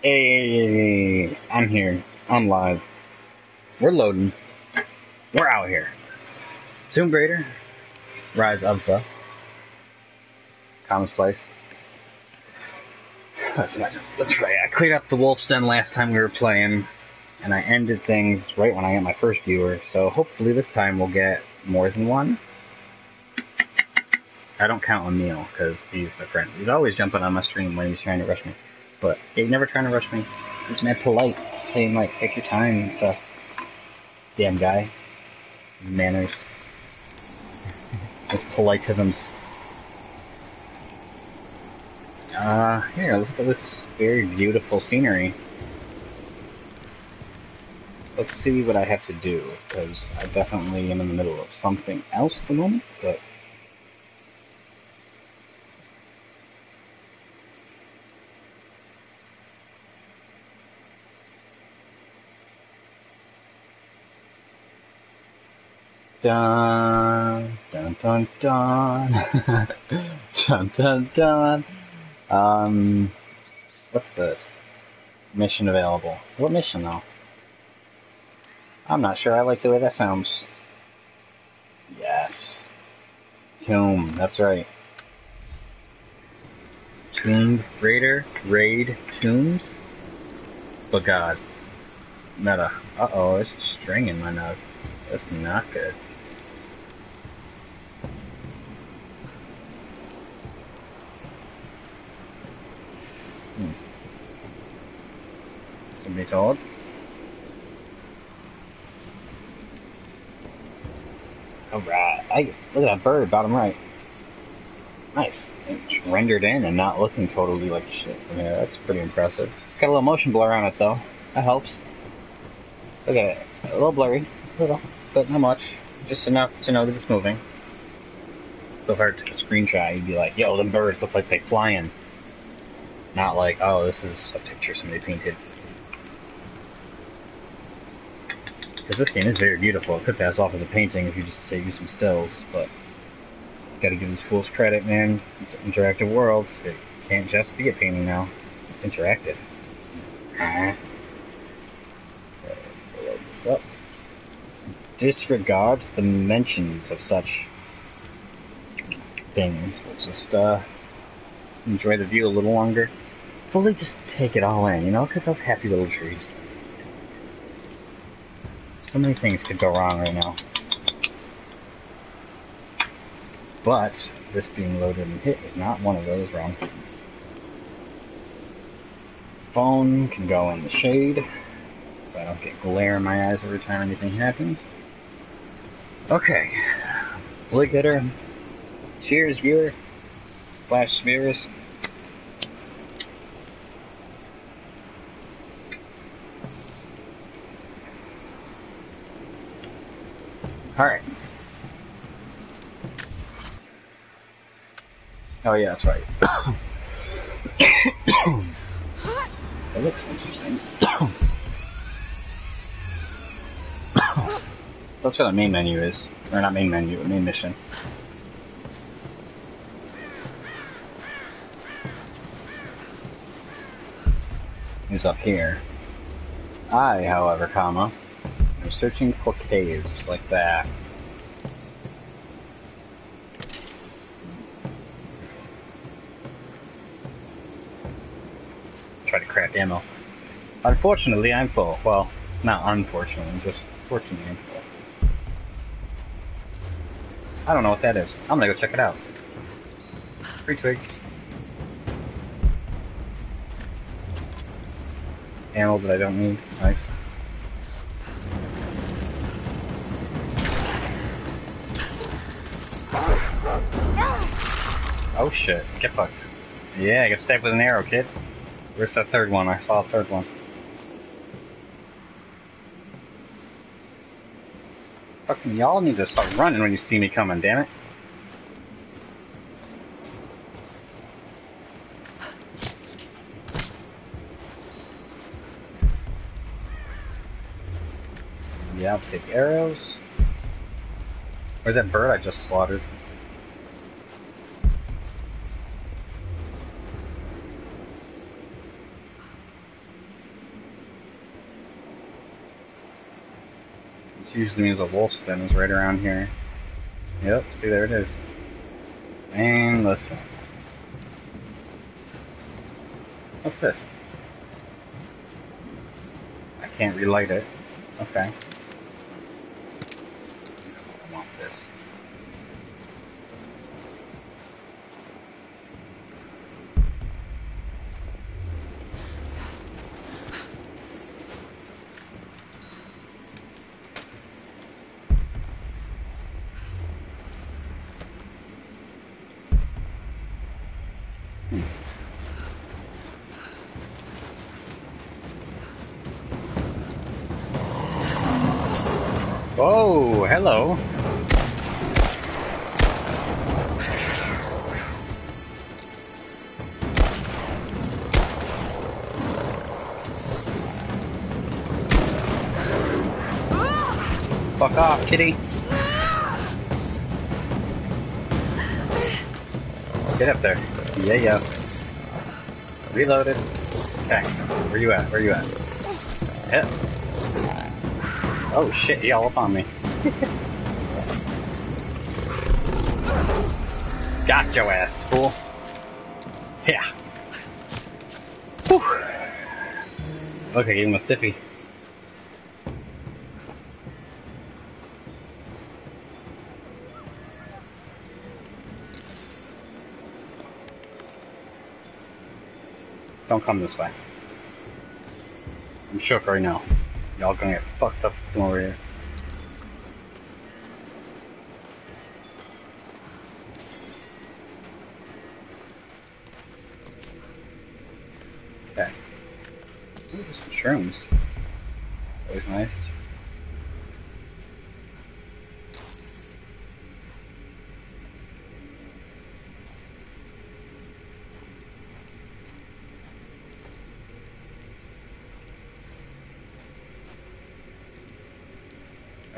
Hey, I'm here. I'm live. We're loading. We're out here. Tomb Raider, Rise of the Common Place. That's right. That's right. I cleared up the Wolf's Den last time we were playing, and I ended things right when I got my first viewer. So hopefully this time we'll get more than one. I don't count Emil because he's my friend. He's always jumping on my stream when he's trying to rush me, but he's never trying to rush me. He's mad polite, saying like take your time and stuff. Damn guy, manners, with politisms. Uh, here, look at this very beautiful scenery. Let's see what I have to do, because I definitely am in the middle of something else at the moment, but Dun dun dun dun dun dun dun. Um, what's this? Mission available. What mission though? I'm not sure. I like the way that sounds. Yes. Tomb. That's right. Tomb Raider raid tombs. But God, meta. Uh oh, it's string in my nose. That's not good. Somebody told? Alright. Look at that bird, bottom right. Nice. It's rendered in and not looking totally like shit Yeah, That's pretty impressive. It's got a little motion blur on it though. That helps. Look at it. A little blurry. A little. But not much. Just enough to know that it's moving. So if I took a screenshot, you'd be like, yo, the birds look like they're flying. Not like, oh, this is a picture somebody painted. Because this game is very beautiful. It could pass off as a painting if you just say use some stills, but gotta give these fools credit, man. It's an interactive world. It can't just be a painting now. It's interactive. Uh-huh. Load this up. Disregard the mentions of such things. Just, uh, enjoy the view a little longer. Fully just take it all in, you know? Look at those happy little trees. So many things could go wrong right now. But, this being loaded and hit is not one of those wrong things. Phone can go in the shade, so I don't get glare in my eyes every time anything happens. Okay. At her. Cheers, viewer. Slash viewers. Alright. Oh yeah, that's right. that looks interesting. that's where the main menu is. Or not main menu, main mission. Is up here. I, however, comma, am searching for caves like that. Try to craft ammo. Unfortunately, I'm full. Well, not unfortunately, just fortunately I'm full. I don't know what that is. I'm gonna go check it out. Three twigs. Ammo that I don't need. Nice. Oh shit. Get fucked. Yeah, I get stabbed with an arrow, kid. Where's that third one? I saw a third one. Fucking y'all need to start running when you see me coming, damn it. Yeah, I'll take arrows. Where's that bird I just slaughtered? Usually means a wolf's den is right around here. Yep, see there it is. And listen. What's this? I can't relight it. Okay. I want this. Oh, hello. Fuck off, kitty. Get up there. Yeah, yeah. Reloaded. Okay. Where you at? Where you at? Yep. Oh shit, he all up on me. Got your ass, fool. Yeah. Whew. Okay, give him a stiffy. Don't come this way. I'm shook right now. Y'all gonna get fucked up from over here.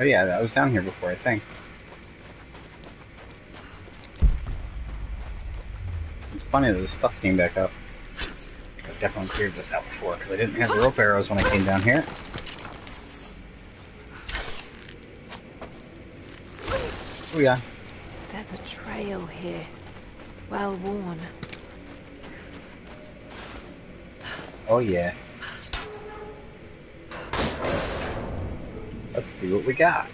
Oh yeah, I was down here before, I think. It's funny that the stuff came back up. I definitely cleared this out before, because I didn't have the rope arrows when I came down here. Oh yeah. There's a trail here. Well worn. Oh yeah. See what we got.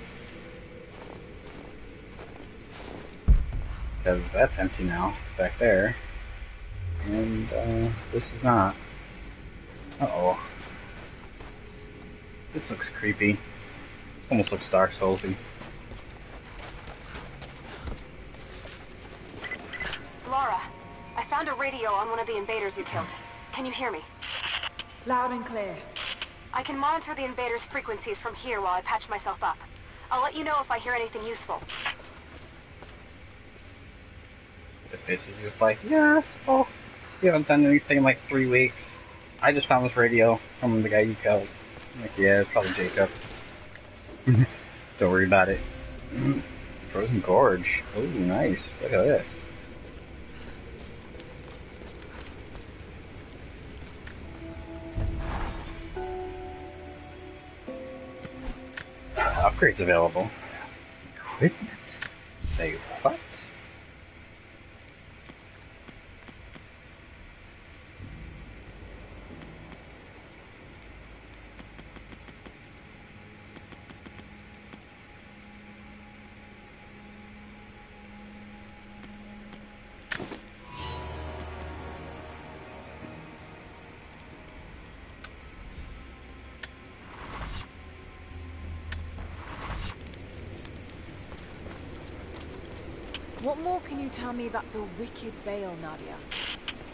Because that's empty now, back there. And, uh, this is not. Uh-oh. This looks creepy. This almost looks Dark Soulsy. Lara, I found a radio on one of the invaders you killed. Can you hear me? Loud and clear. I can monitor the invaders' frequencies from here while I patch myself up. I'll let you know if I hear anything useful. The bitch is just like, yes, oh, you haven't done anything in like three weeks. I just found this radio from the guy you killed. I'm like, yeah, it's probably Jacob. Don't worry about it. Mm-hmm. Frozen Gorge. Oh, nice. Look at this. Upgrades available. Equipment. Say what? Me about the Wicked Vale, Nadia?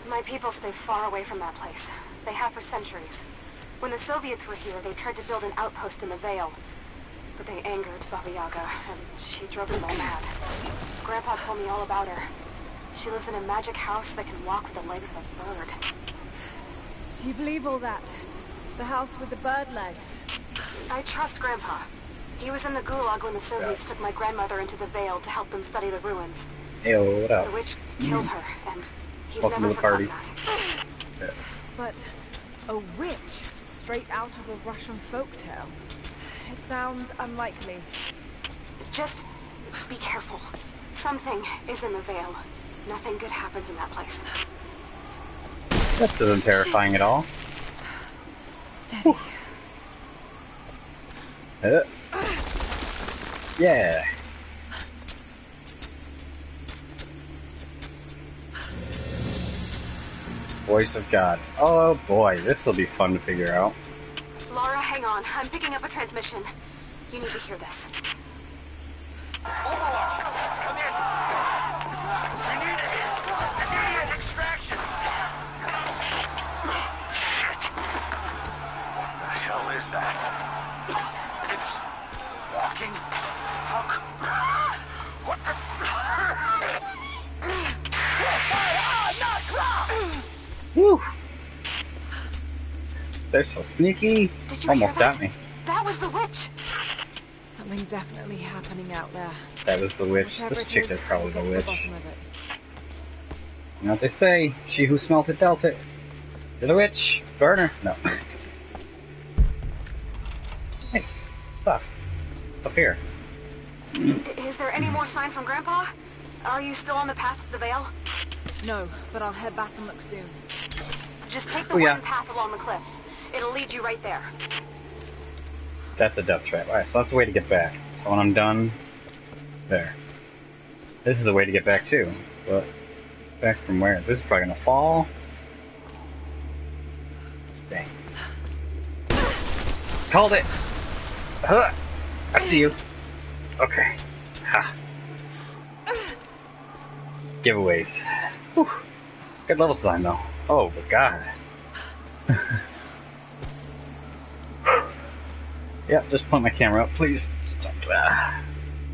My people stay far away from that place. They have for centuries. When the Soviets were here, they tried to build an outpost in the Vale. But they angered Baba Yaga, and she drove them all mad. Grandpa told me all about her. She lives in a magic house that can walk with the legs of a bird. Do you believe all that? The house with the bird legs? I trust Grandpa. He was in the Gulag when the Soviets took my grandmother into the Vale to help them study the ruins. Heyo, what up? The witch killed her, and he's Welcome never to the party. forgotten that. But a witch straight out of a Russian folktale. It sounds unlikely. Just be careful. Something is in the Vale. Nothing good happens in that place. That isn't terrifying at all. Steady. Uh, yeah. Voice of God. Oh boy, this will be fun to figure out. Lara, hang on. I'm picking up a transmission. You need to hear this. Sneaky. Did Almost got me. That was the witch. Something's definitely happening out there. That was the witch. Whatever This it chick is, is probably the get witch. to the bottom of it. You know what they say? She who smelt it dealt it. You're the witch. Burner. No. nice stuff. What's up here. Mm. Is there any more sign from Grandpa? Are you still on the path to the Vale? No, but I'll head back and look soon. Just take the Oh, yeah. wooden path along the cliff. It'll lead you right there. That's a death trap. Alright, so that's a way to get back. So when I'm done, there. This is a way to get back too. But back from where? This is probably gonna fall. Dang. Called it! Huh. I see you. Okay. Ha. Giveaways. Whew. Good level design though. Oh, but God. Yep, just point my camera up, please. Stop. Ah.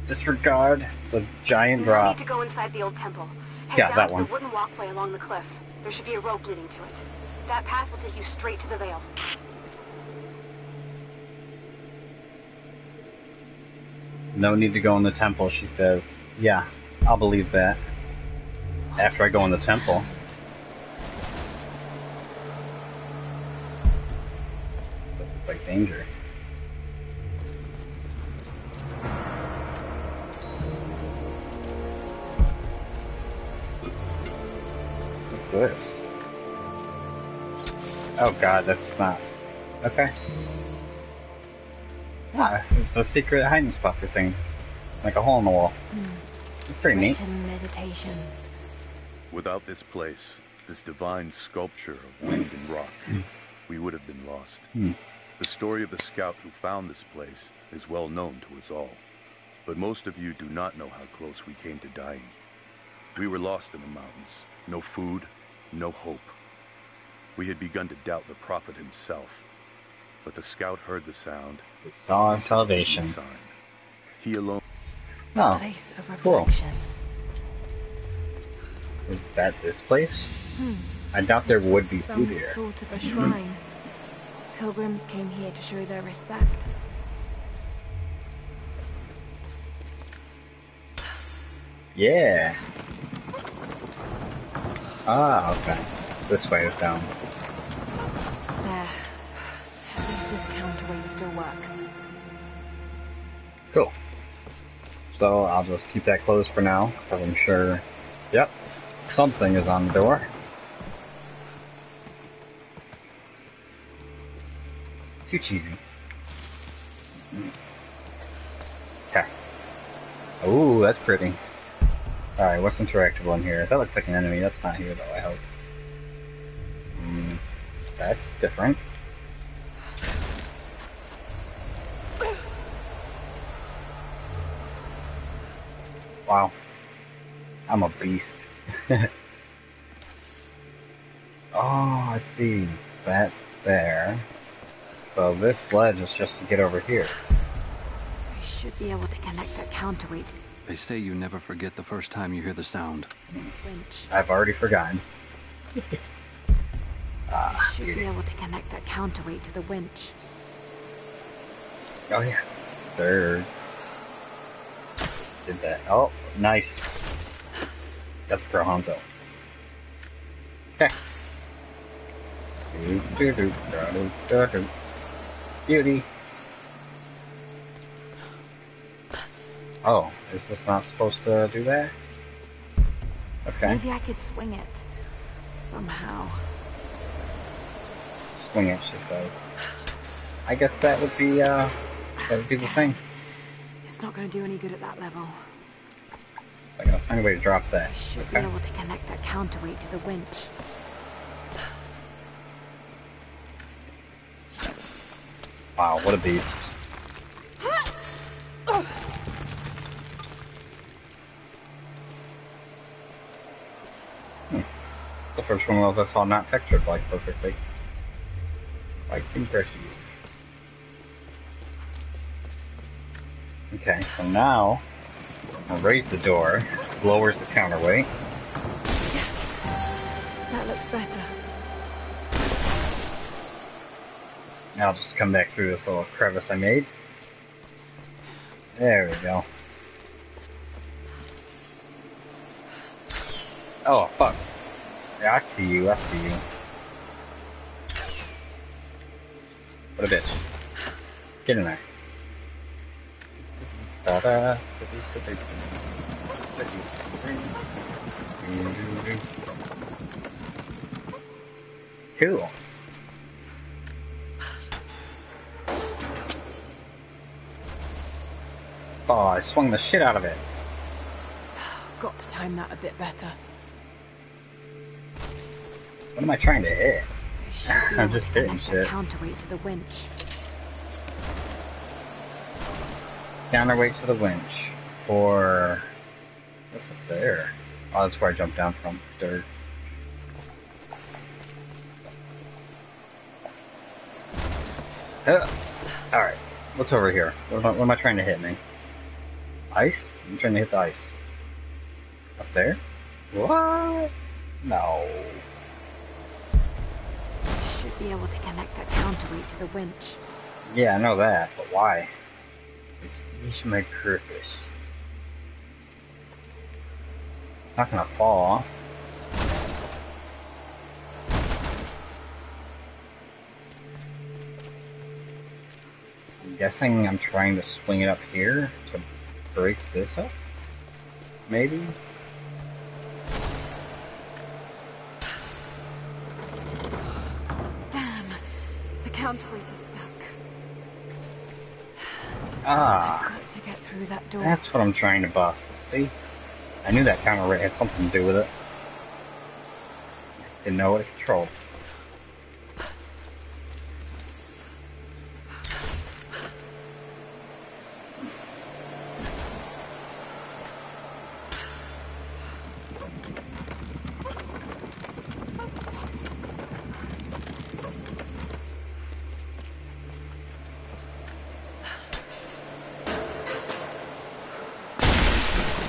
Disregard the giant drop. need to go inside the old temple. Head Yeah, down that to one. the wooden walkway along the cliff. There should be a rope leading to it. That path will take you straight to the Vale. No need to go in the temple, she says. Yeah, I'll believe that. After I go in the temple. This looks like danger. This? Oh god, that's not... Okay. Ah, it's a secret hiding spot for things. Like a hole in the wall. It's pretty neat. Meditations. Without this place, this divine sculpture of wind and rock, we would have been lost. Hmm. The story of the scout who found this place is well known to us all, but most of you do not know how close we came to dying. We were lost in the mountains, no food, no hope. We had begun to doubt the prophet himself, but the scout heard the sound. We saw our and took it to be a salvation. sign. He alone. Oh, Place of cool. reflection. is that this place? Hmm. I doubt there This would be food here. sort of a shrine. Pilgrims came here to show their respect. Yeah. Ah, okay. This way is down. There. At least this counterweight still works. Cool. So I'll just keep that closed for now, because I'm sure. Yep, something is on the door. Too cheesy. Okay. Ooh, that's pretty. Alright, what's interactable in here? That looks like an enemy. That's not here, though, I hope. Hmm, that's different. Wow. I'm a beast. oh, I see. That's there. So this ledge is just to get over here. I should be able to connect that counterweight They say you never forget the first time you hear the sound. I've already forgotten. I ah, should be able to connect that counterweight to the winch. Oh yeah. Third. Did that. Oh, nice. That's for Hanzo. Okay. Do, do, do, do, do, do, do. Beauty. Oh, is this not supposed to do that? Okay, Maybe I could swing it. Somehow. swing it, she says. I guess that would be, uh, that would be the thing. It's not gonna do any good at that level. I gotta find a way to drop that. I should be able to connect that counterweight to the winch. Wow, what a beast. First one of those I saw not textured like perfectly. Like impressive. Okay, so now I'll raise the door, lowers the counterweight. That looks better. Now I'll just come back through this little crevice I made. There we go. Oh, fuck. I see you, I see you. What a bitch. Get in there. Da-da. Cool. Oh, I swung the shit out of it. Got to time that a bit better. What am I trying to hit? I should be I'm just to hitting shit. counterweight to the winch. Counterweight to the winch. Or... What's up there? Oh, that's where I jumped down from. Dirt. Uh, Alright. What's over here? What am, I, what am I trying to hit me? Ice? I'm trying to hit the ice. Up there? What? No. Should be able to connect that counterweight to the winch. Yeah, I know that, but why? It is my purpose. It's not gonna fall. I'm guessing I'm trying to swing it up here to break this up? Maybe? Counterweight is stuck. Ah, Got to get through that door. that's what I'm trying to bust. See? I knew that counterweight had something to do with it. Didn't know what it controlled.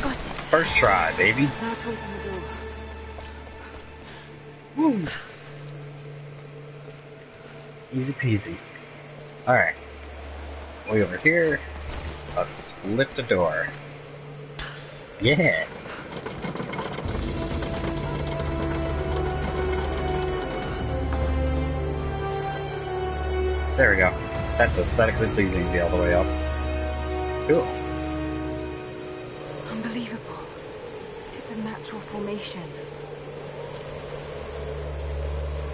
Got it. First try, baby. Now to open the door. Woo. Easy peasy. Alright. Way over here. Let's lift the door. Yeah. There we go. That's aesthetically pleasing to be all the way up. Cool. Formation.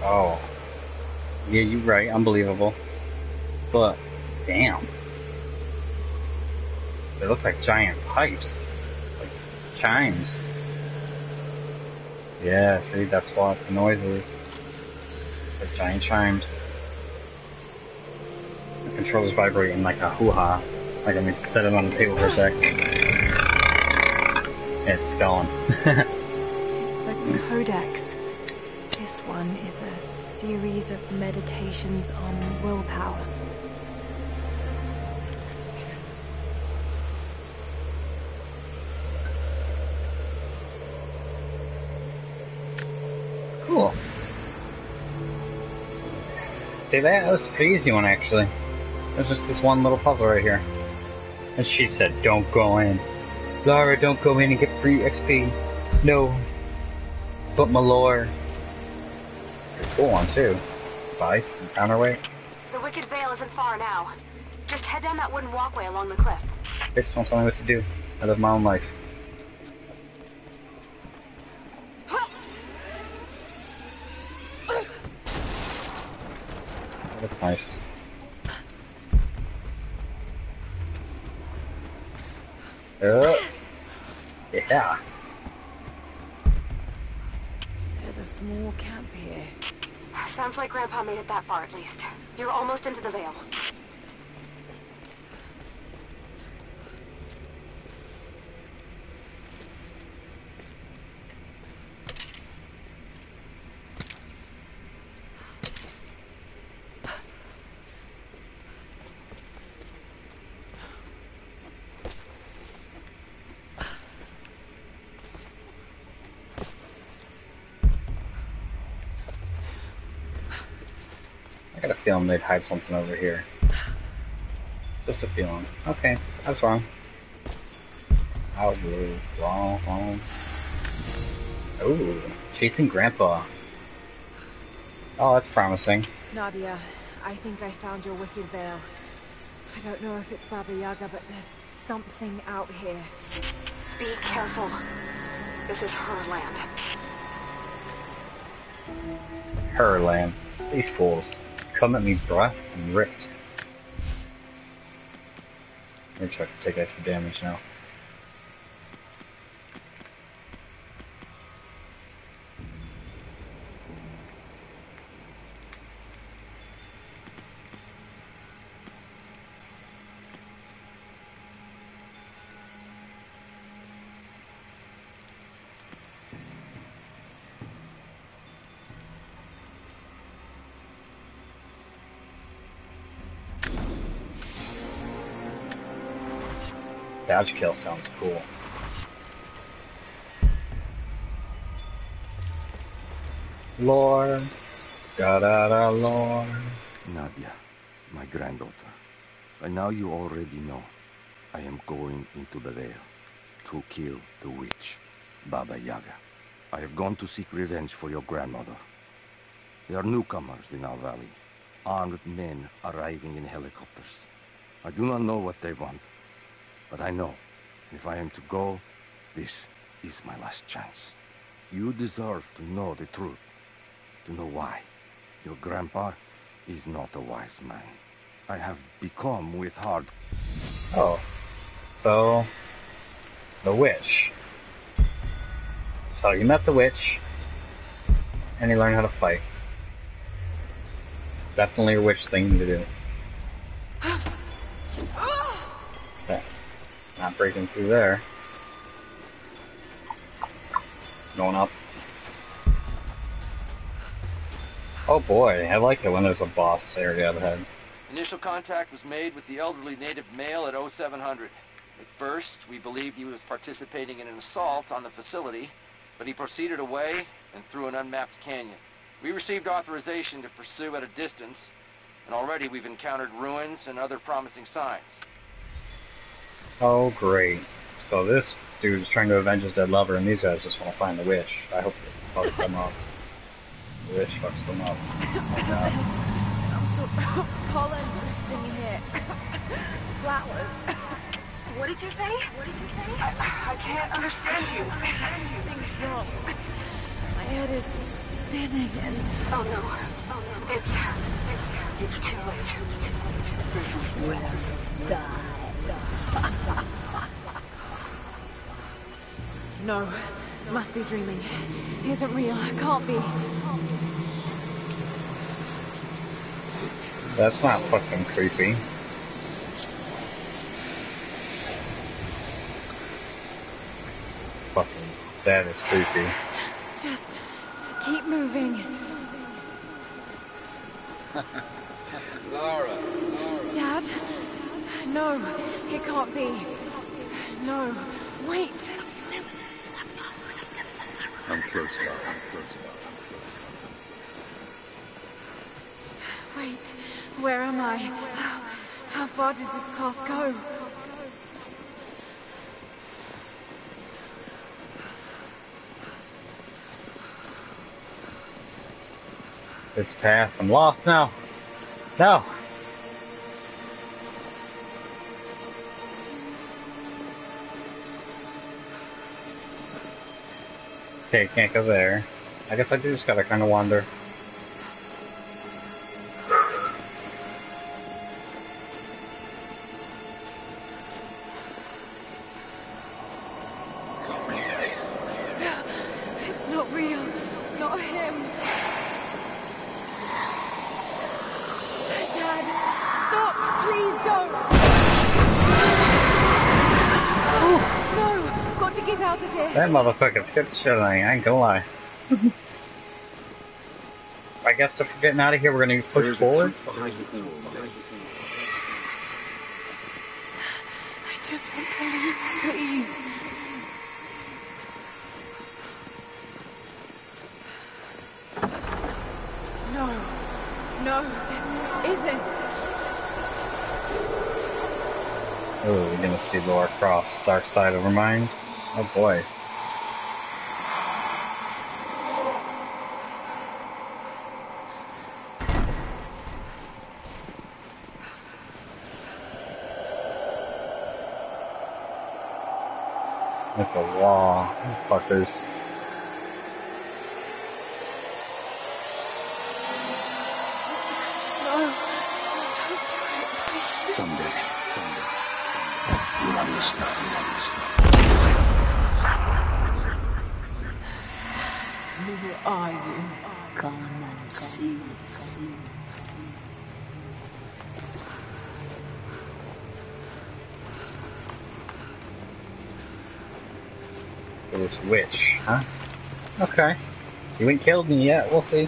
Oh. Yeah, you're right. Unbelievable. But, damn. They look like giant pipes. Like chimes. Yeah, see, that's what the noise is. Like giant chimes. The controller's vibrating like a hoo-ha. Like need to set it on the table for a sec. It's going. Codex. This one is a series of meditations on willpower. Cool. See that? That was a pretty easy one actually. There's just this one little puzzle right here. And she said, don't go in. Lara, don't go in and get free XP. No. But my lore. Pretty cool one too. Vice and counterweight. The Wicked Vale isn't far now. Just head down that wooden walkway along the cliff. Bitch, don't tell me what to do. I live my own life. That's nice. Uh, yeah. There's a small camp here. Sounds like Grandpa made it that far at least. You're almost into the Vale. I feeling they'd hide something over here. Just a feeling. Okay, I was wrong. I was really wrong. wrong. Ooh, chasing Grandpa. Oh, that's promising. Nadia, I think I found your wicked Vale. I don't know if it's Baba Yaga, but there's something out here. Be careful. This is her land. Her land. These fools. Come at me, bruh. I'm ripped. Me try to take extra damage now. Dodge kill sounds cool. Lore. Da da da lore. Nadia, my granddaughter. By now you already know. I am going into the Vale to kill the witch, Baba Yaga. I have gone to seek revenge for your grandmother. There are newcomers in our valley, armed men arriving in helicopters. I do not know what they want, but I know if I am to go, this is my last chance. You deserve to know the truth, to know why. Your grandpa is not a wise man. I have become with hard Oh. So. The witch. So you met the witch. And you learned how to fight. Definitely a witch thing to do. Okay. Not breaking through there. Going up. Oh boy, I like it when there's a boss area ahead. Initial contact was made with the elderly native male at 0700. At first, we believed he was participating in an assault on the facility, but he proceeded away and through an unmapped canyon. We received authorization to pursue at a distance, and already we've encountered ruins and other promising signs. Oh, great. So this dude's trying to avenge his dead lover, and these guys just want to find the witch. I hope it fucks them up. The witch fucks them up. Oh god. Some sort of pollen drifting here. Flowers. What did you say? What did you say? I, I can't understand you. Something's wrong. My head is spinning and Oh no. Oh no. It's it's, it's too late. No, must be dreaming. He isn't real. Can't be. That's not fucking creepy. Fucking, that is creepy. Just keep moving. Lara, Dad? No, it can't be. No, wait. I'm close now. I'm close now. Wait, where am I? How, how far does this path go? This path, I'm lost now. No. Okay, can't go there. I guess I do just gotta kind of wander. It's not real. Not him. Out of here. That motherfucker scared the shit out of me, I ain't gonna lie. I guess if we're getting out of here, we're gonna push forward. I just want to leave, please. No. No, this isn't. Oh, we're gonna see Lara Croft's Dark Side of her mind. Oh boy. That's a wall, fuckers. This witch, huh? Okay. You ain't killed me yet, we'll see.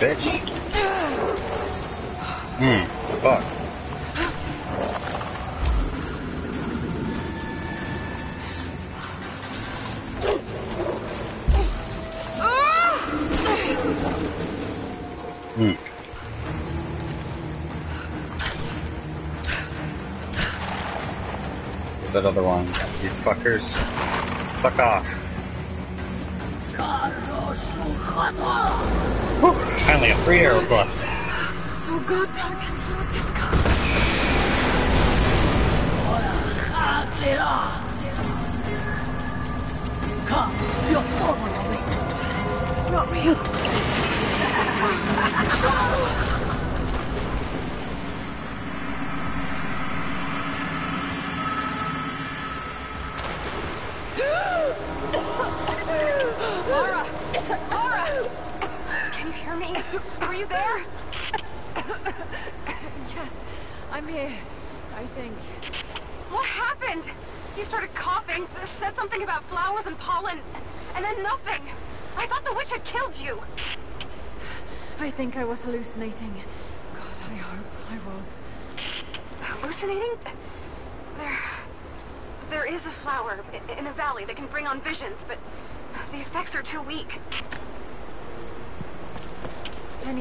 Bitch. Hmm, fuck. Hmm. That other one? You fuckers. Fuck off.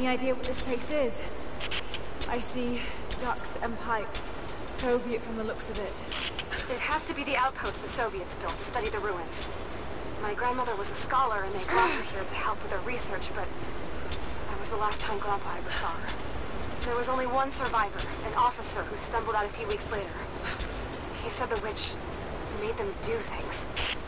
Idea what this place is? I see ducks and pipes. Soviet from the looks of it. It has to be the outpost the Soviets built to study the ruins. My grandmother was a scholar and they brought her here to help with her research, but that was the last time Grandpa ever saw her. There was only one survivor, an officer who stumbled out a few weeks later. He said the witch made them do things.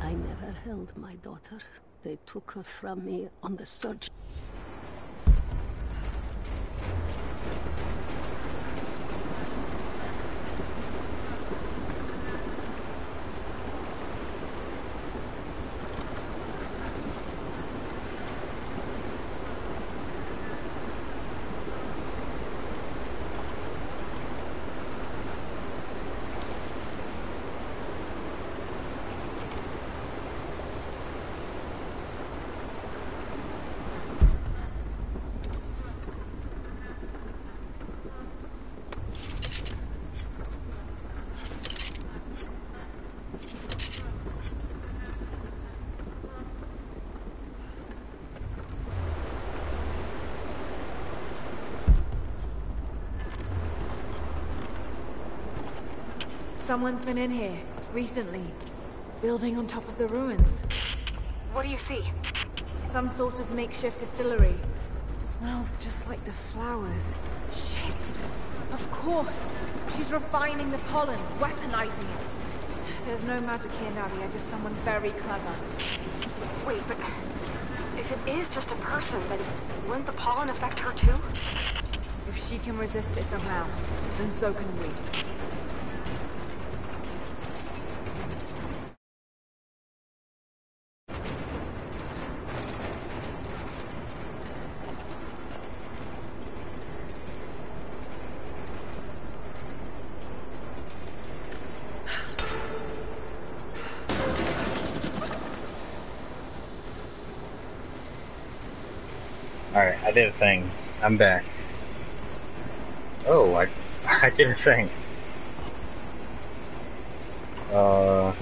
I held my daughter. They took her from me on the search. Someone's been in here, recently. Building on top of the ruins. What do you see? Some sort of makeshift distillery. Smells just like the flowers. Shit. Of course. She's refining the pollen, weaponizing it. There's no magic here, Nadia, just someone very clever. Wait, but if it is just a person, then wouldn't the pollen affect her too? If she can resist it somehow, then so can we. Alright, I did a thing. I'm back. Oh, I, I did a thing. Uh,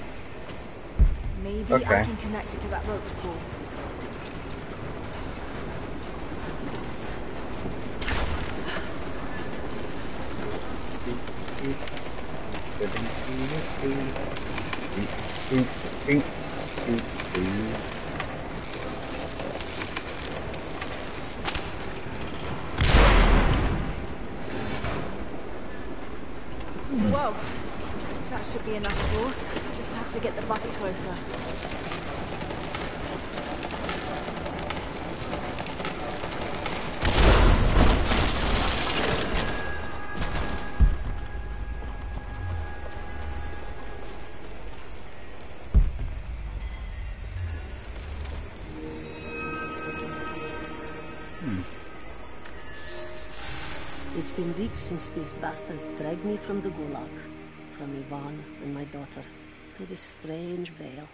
Maybe Okay. I can connect it to that rope spool. Whoa. Been weeks since these bastards dragged me from the Gulag, from Ivan and my daughter, to this strange vale.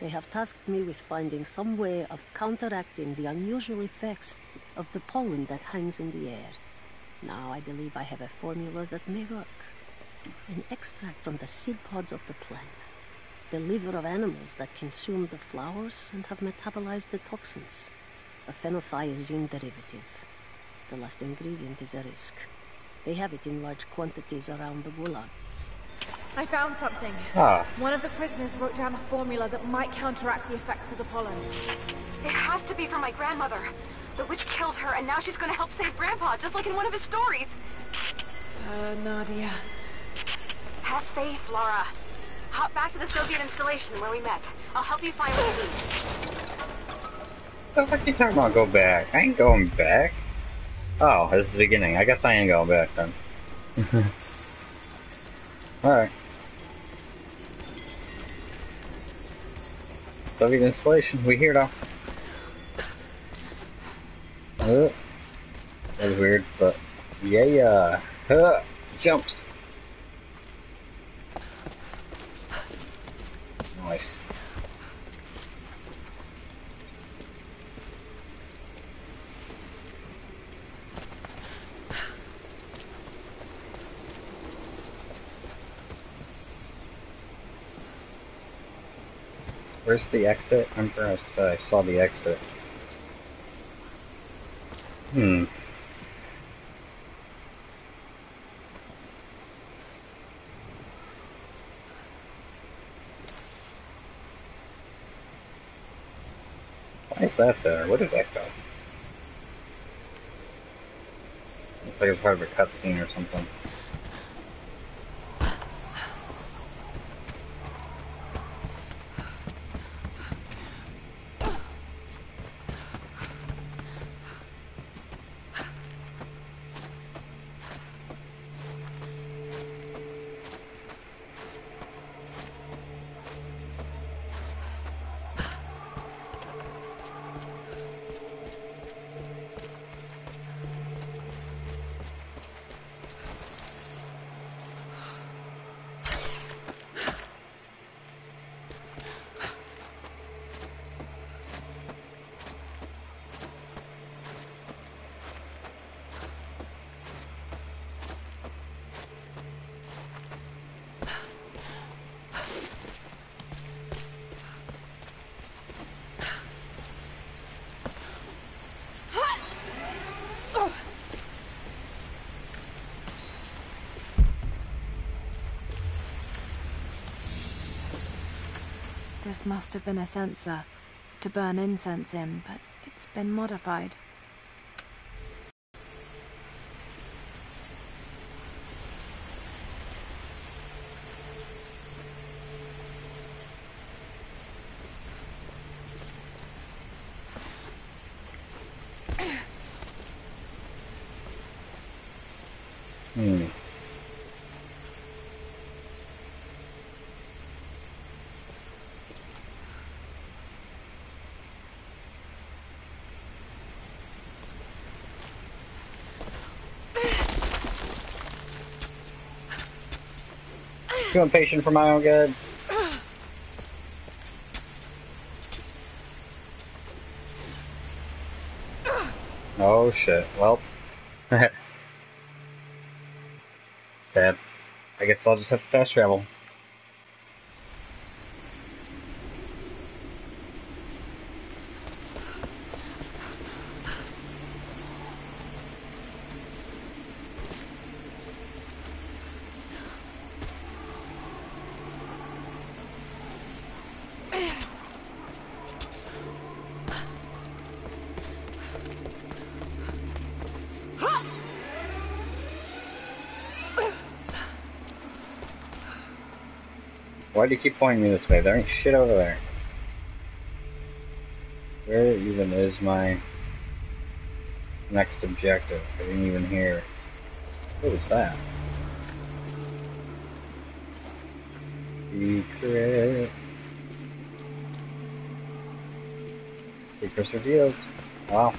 They have tasked me with finding some way of counteracting the unusual effects of the pollen that hangs in the air. Now I believe I have a formula that may work. An extract from the seed pods of the plant. The liver of animals that consume the flowers and have metabolized the toxins. A phenothiazine derivative. The last ingredient is a risk. They have it in large quantities around the Gulag. I found something. ah, One of the prisoners wrote down a formula that might counteract the effects of the pollen. It has to be from my grandmother. The witch killed her, and now she's gonna help save Grandpa, just like in one of his stories. Uh, Nadia. Have faith, Lara. Hop back to the Soviet installation where we met. I'll help you find what you need. what the fuck you talking about? Go back? I ain't going back. Oh, this is the beginning. I guess I ain't going back then. Alright. Soviet installation. We here now. Uh, that was weird, but yeah, uh, jumps. Nice. Where's the exit? I'm sure I saw the exit. Hmm. Why is that there? Where did that go? Looks like it's part of a cutscene or something. This must have been a censer to burn incense in, but it's been modified. Hmm. Too impatient for my own good. Oh shit. Well. Sad. I guess I'll just have to fast travel. Why do you keep pointing me this way? There ain't shit over there. Where even is my next objective? I didn't even hear. What was that? Secret. Secrets revealed. Wow.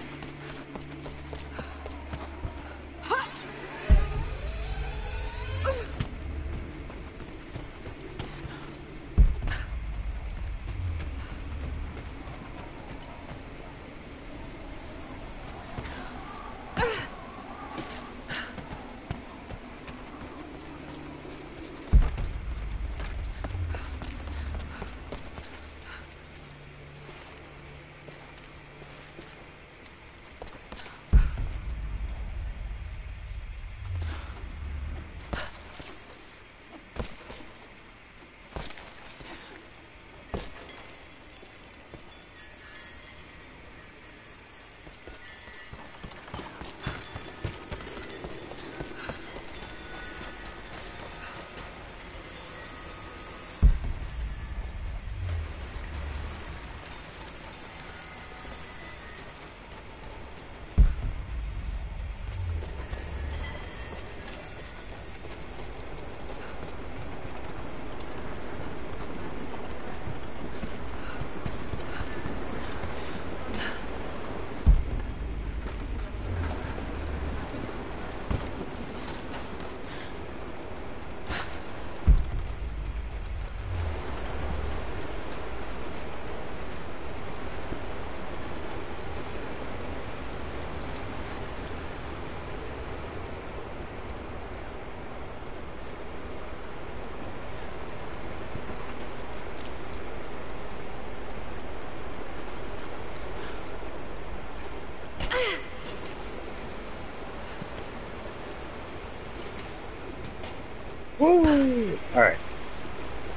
Alright.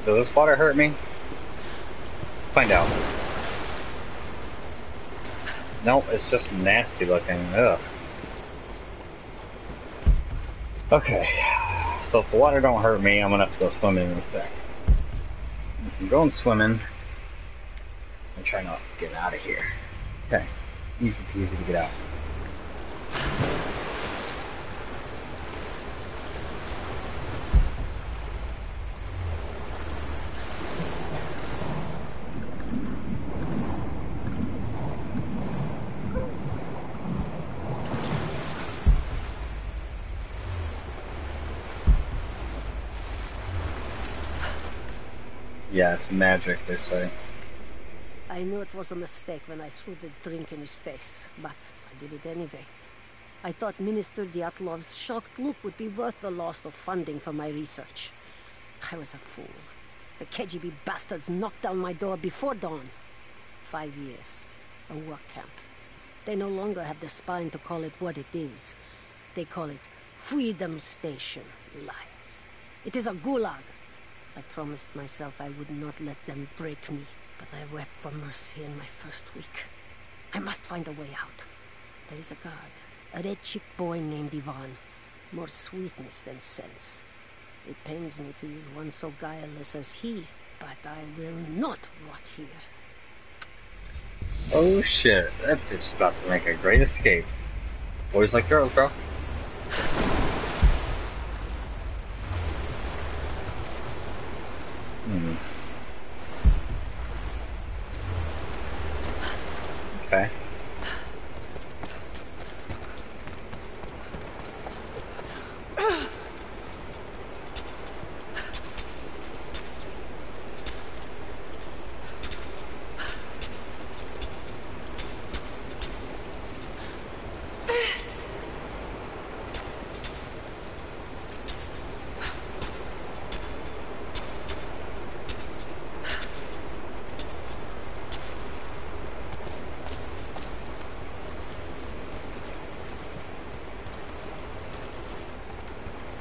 Does this water hurt me? Find out. Nope, it's just nasty looking. Ugh. Okay. So if the water don't hurt me, I'm gonna have to go swimming in a sec. I'm going swimming. I'm trying to get out of here. Okay. Easy peasy to get out. Yeah, it's magic, they say. I knew it was a mistake when I threw the drink in his face, but I did it anyway. I thought Minister Dyatlov's shocked look would be worth the loss of funding for my research. I was a fool. The KGB bastards knocked down my door before dawn. Five years. A work camp. They no longer have the spine to call it what it is. They call it Freedom Station. Lies. It is a gulag. I promised myself I would not let them break me, but I wept for mercy in my first week. I must find a way out. There is a guard, a red-cheeked boy named Ivan. More sweetness than sense. It pains me to use one so guileless as he, but I will not rot here. Oh shit, that bitch is about to make a great escape. Boys like girls, bro. Hmm. Okay.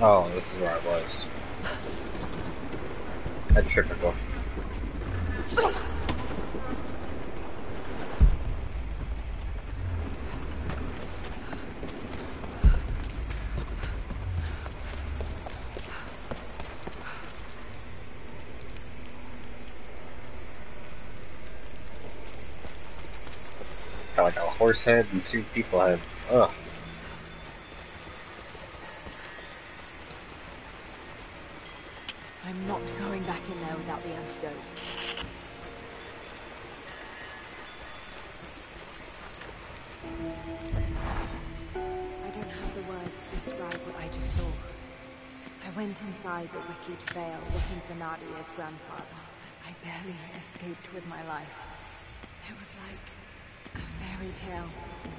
Oh, this is where I was. That's typical. Got like a horse head and two people head. Ugh. I'm not going back in there without the antidote. I don't have the words to describe what I just saw. I went inside the Wicked Vale looking for Nadia's grandfather. I barely escaped with my life. It was like fairy tale,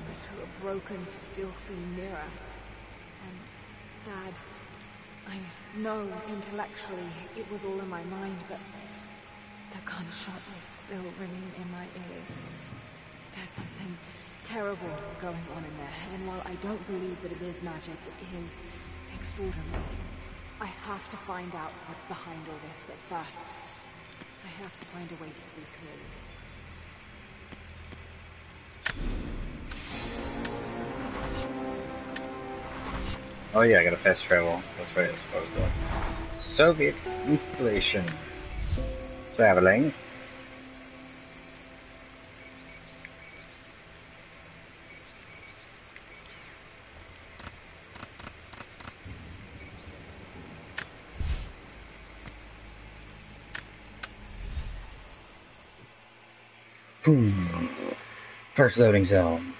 but through a broken, filthy mirror. And Dad, I know intellectually it was all in my mind, but the gunshot is still ringing in my ears. There's something terrible going on in there, and while I don't believe that it is magic, it is extraordinary. I have to find out what's behind all this, but first, I have to find a way to see clearly. Oh yeah, I got a fast travel. That's right, that's what I was doing. Soviet installation. Traveling. Hmm. First loading zone.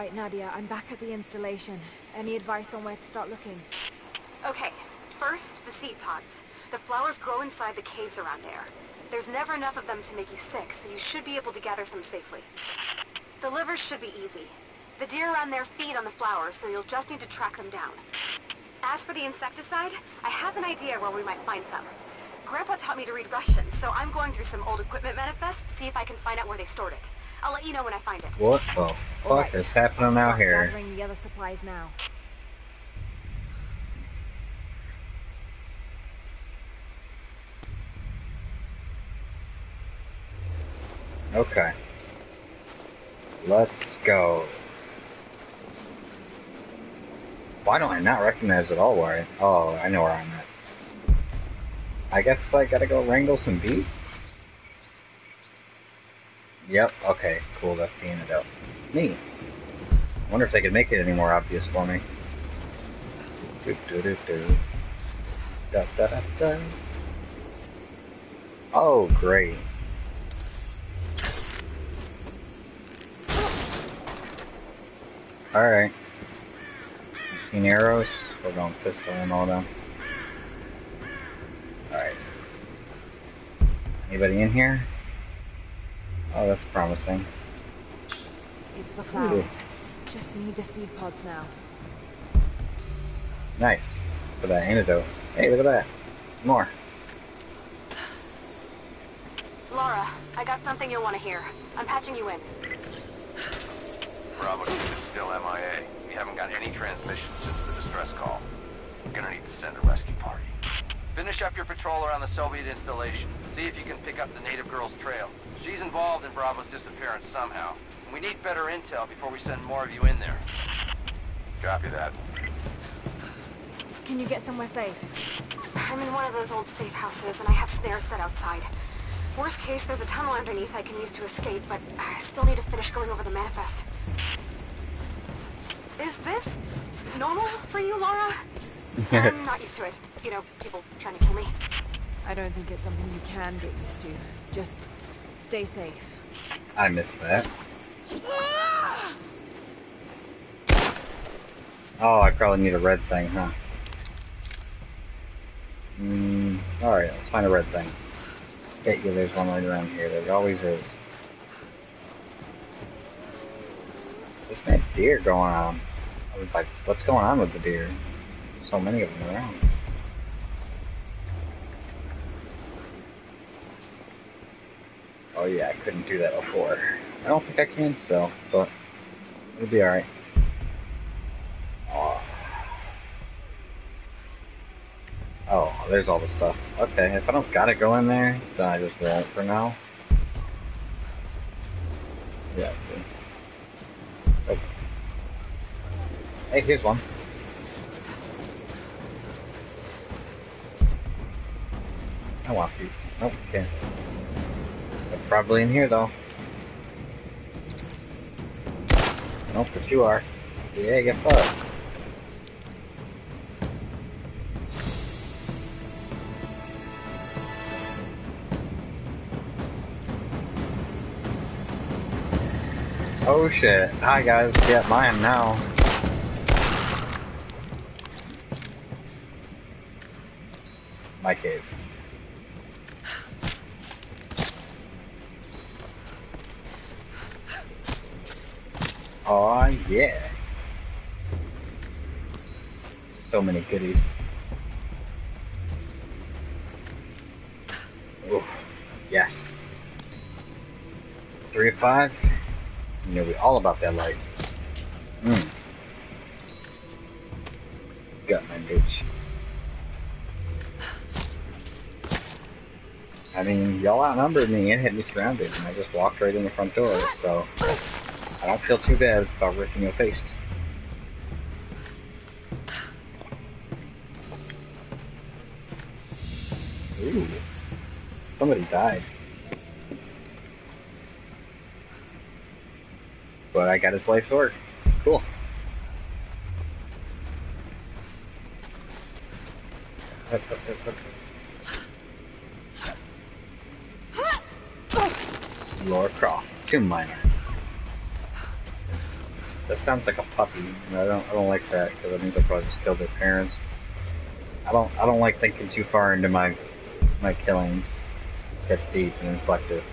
Right, Nadia, I'm back at the installation. Any advice on where to start looking? Okay, first, the seed pods. The flowers grow inside the caves around there. There's never enough of them to make you sick, so you should be able to gather some safely. The livers should be easy. The deer around there feed on the flowers, so you'll just need to track them down. As for the insecticide, I have an idea where we might find some. Grandpa taught me to read Russian, so I'm going through some old equipment manifests to see if I can find out where they stored it. I'll let you know when I find it. What the All fuck right, is happening out here? The other supplies now. Okay. Let's go. Why don't I not recognize at all where I... Oh, I know where I'm at. I guess I gotta go wrangle some beasts? Yep, okay, cool, that's the antidote. Neat. wonder if they could make it any more obvious for me. Do, do, do, do. Da, da, da, da. Oh, great. Alright. 15 arrows. We're going pistol and all them. Alright. Anybody in here? Oh, that's promising. It's the flowers. Just need the seed pods now. Nice. For that antidote. Hey, look at that. More. Lara, I got something you'll want to hear. I'm patching you in. Bravo team is still MIA. We haven't got any transmissions since the distress call. We're gonna need to send a rescue party. Finish up your patrol around the Soviet installation. See if you can pick up the native girl's trail. She's involved in Bravo's disappearance somehow. And we need better intel before we send more of you in there. Copy that. Can you get somewhere safe? I'm in one of those old safe houses, and I have snares set outside. Worst case, there's a tunnel underneath I can use to escape, but I still need to finish going over the manifest. Is this normal for you, Lara? I'm not used to it. You know, people trying to kill me. I don't think it's something you can get used to. Just stay safe. I missed that. Oh, I probably need a red thing, huh? Hmm, alright, let's find a red thing. Bet you there's one right around here. There always is. There's that deer going on. I was like, what's going on with the deer? So many of them around. Oh yeah, I couldn't do that before. I don't think I can still, but it'll be alright. Oh. oh, there's all the stuff. Okay, if I don't gotta go in there, then I just won't for now. Yeah, see. Hey, here's one. I want these. Nope, can't. They're probably in here though. Nope, but you are. Yeah, get fucked. Oh shit. Hi guys, get mine now. My cave. Aw, yeah. So many goodies. Oh, yes. Three of five. You know, we all about that light. Mmm. Got my bitch. I mean, y'all outnumbered me and hit me surrounded, and I just walked right in the front door, so I don't feel too bad about ripping your face. Ooh. Somebody died. But I got his life work. Cool. Lara Croft, Tomb Miner. That sounds like a puppy, and I don't I don't like that because means they'll probably just kill their parents. I don't I don't like thinking too far into my my killings. It gets deep and inflective.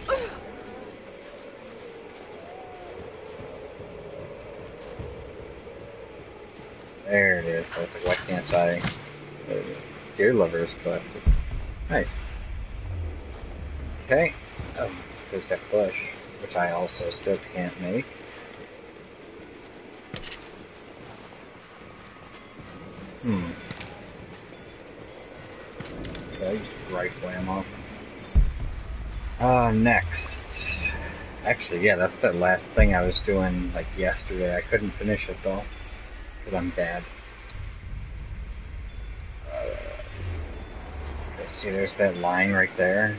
There it is. I was like, why can't I? There it is. Deer lovers, but nice. Okay. Oh, there's that bush, which I also still can't make. Hmm. Okay, just rifle ammo. Uh, next. Actually, yeah, that's the last thing I was doing, like, yesterday. I couldn't finish it, though. Because I'm bad. Uh, see, there's that line right there.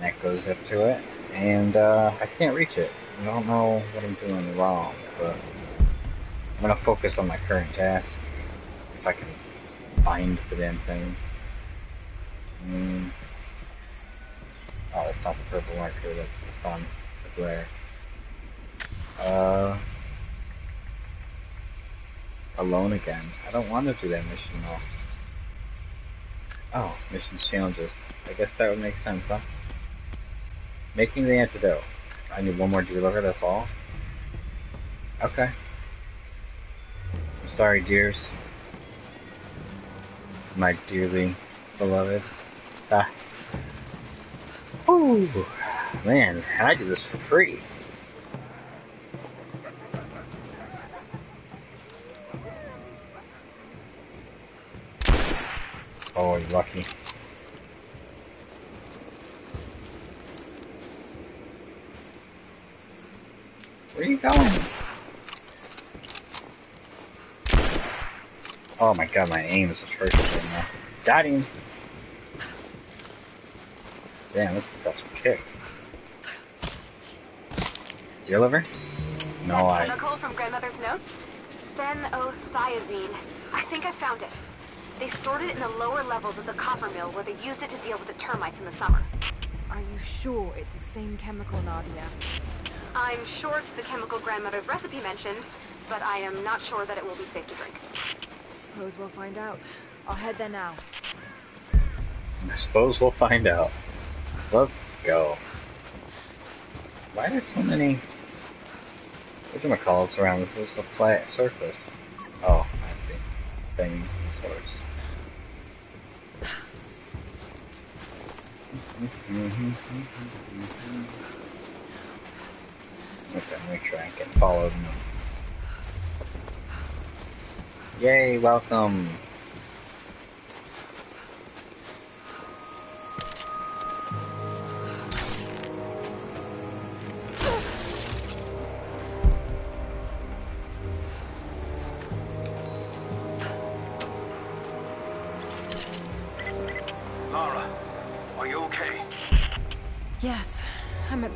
That goes up to it. And, uh, I can't reach it. I don't know what I'm doing wrong, but... I'm gonna focus on my current task. If I can find the damn things. Mm. Oh, it's not the purple marker, that's the sun, the glare. Uh, alone again. I don't want to do that mission though. Oh, missions challenges. I guess that would make sense, huh? Making the antidote. I need one more deliver, that's all? Okay. Sorry, dears. My dearly beloved. Ah. Ooh, man, I do this for free. Oh, you're lucky. Where are you going? Oh my god, my aim is atrocious right now. Got him! Damn, that's a successful kick. Deer liver? No eyes. Chemical from grandmother's notes? Phenothiazine. I think I found it. They stored it in the lower levels of the copper mill where they used it to deal with the termites in the summer. Are you sure it's the same chemical, Nadia? I'm sure it's the chemical grandmother's recipe mentioned, but I am not sure that it will be safe to drink. I suppose we'll find out. I'll head there now. I suppose we'll find out. Let's go. Why are so many... What do you call this around? This is a flat surface. Oh, I see. Things and sorts. Okay, make sure I get followed. Yay, welcome. Lara, are you okay? Yes, I'm at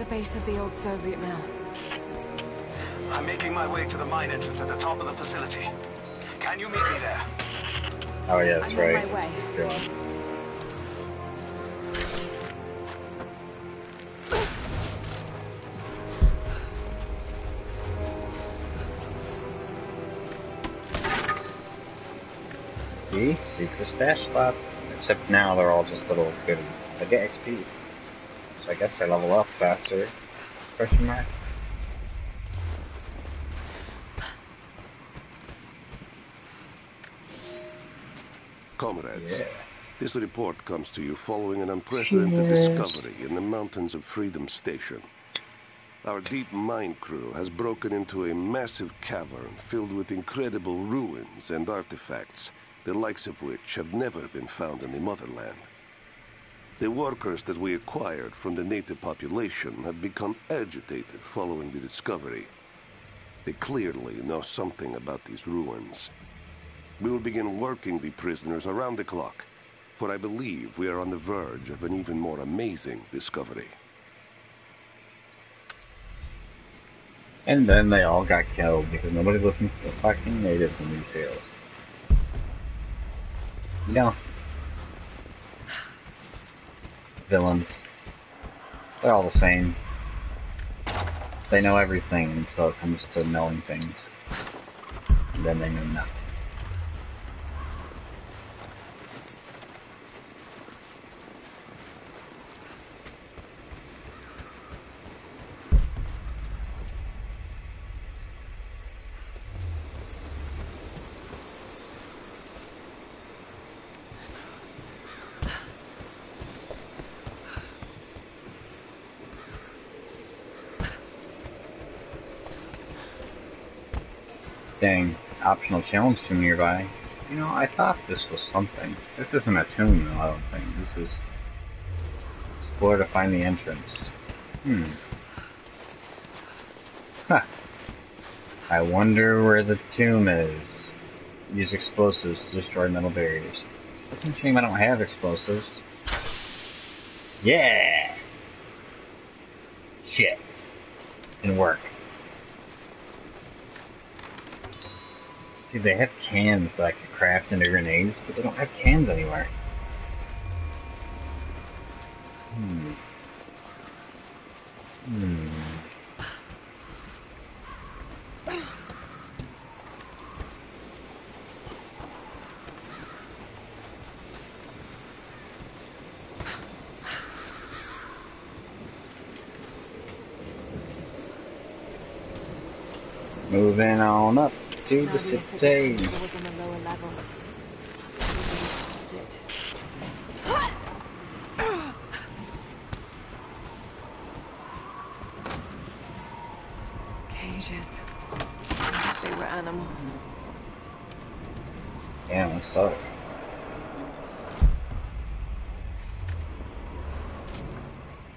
the base of the old Soviet mill. I'm making my way to the mine entrance at the top of the facility. Can you meet me there? Oh yeah, that's I'm on right. my way. See? Secret stash spot. Except now they're all just little goodies. I get XP. So I guess I level up faster. Question mark? Comrades, Yeah. this report comes to you following an unprecedented Cheers. discovery in the mountains of Freedom Station. Our deep mine crew has broken into a massive cavern filled with incredible ruins and artifacts, the likes of which have never been found in the motherland. The workers that we acquired from the native population have become agitated following the discovery. They clearly know something about these ruins. We will begin working the prisoners around the clock, for I believe we are on the verge of an even more amazing discovery. And then they all got killed because nobody listens to the fucking natives in these. You know. Villains. They're all the same. They know everything until it comes to knowing things. And then they know nothing. Optional challenge tomb nearby. You know, I thought this was something. This isn't a tomb, though, I don't think. This is... Explore to find the entrance. Hmm. Huh. I wonder where the tomb is. Use explosives to destroy metal barriers. It's a fucking shame I don't have explosives. Yeah! Shit. Didn't work. See, they have cans that I could craft into grenades, but they don't have cans anywhere. Hmm. Hmm. Moving on up to the Nadia said the city. tunnel was on the lower levels. Possibly moving past it. Cages. They were animals. Damn, this sucks.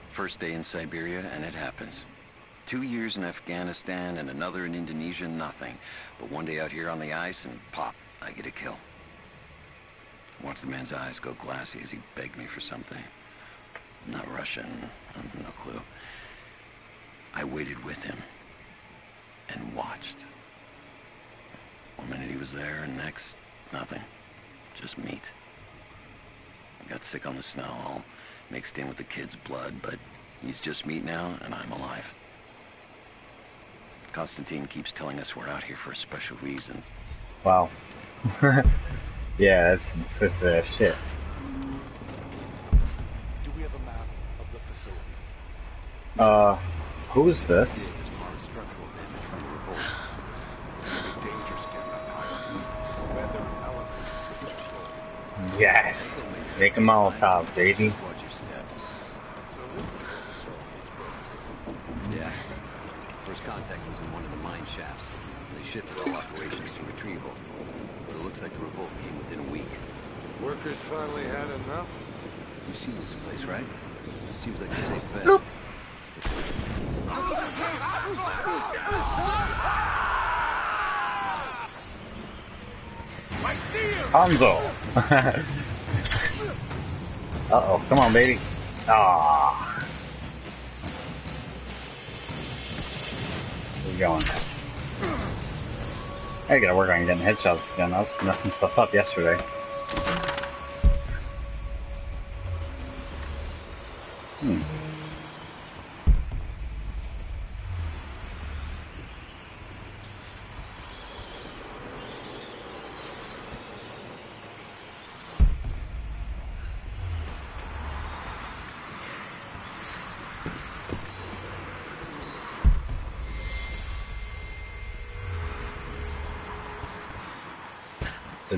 First day in Siberia, and it happens. Two years in Afghanistan and another in Indonesia, nothing. But one day out here on the ice, and pop, I get a kill. Watch the man's eyes go glassy as he begged me for something. I'm Not Russian, no clue. I waited with him and watched. One minute he was there, and next, nothing. Just meat. I got sick on the snow, all mixed in with the kid's blood, but he's just meat now, and I'm alive. Konstantin keeps telling us we're out here for a special reason. Wow. yeah, that's some twisted ass shit. Do we have a map of the facility? Uh, who's this? There's a lot of structural damage from the revolt. The dangers get up higher. Weather elements into control. Yes. Make a Molotov, baby. Watch your step. So this is where the Soviets broke. Yeah. First contact was in one of the mine shafts. They shifted all operations to retrieval. But it looks like the revolt came within a week. Workers finally had enough. You've seen this place, right? Seems like a safe bet. Hanzo! Uh-oh, come on, baby. Ah. Where you going? I gotta work on getting headshots again. I was messing stuff up yesterday.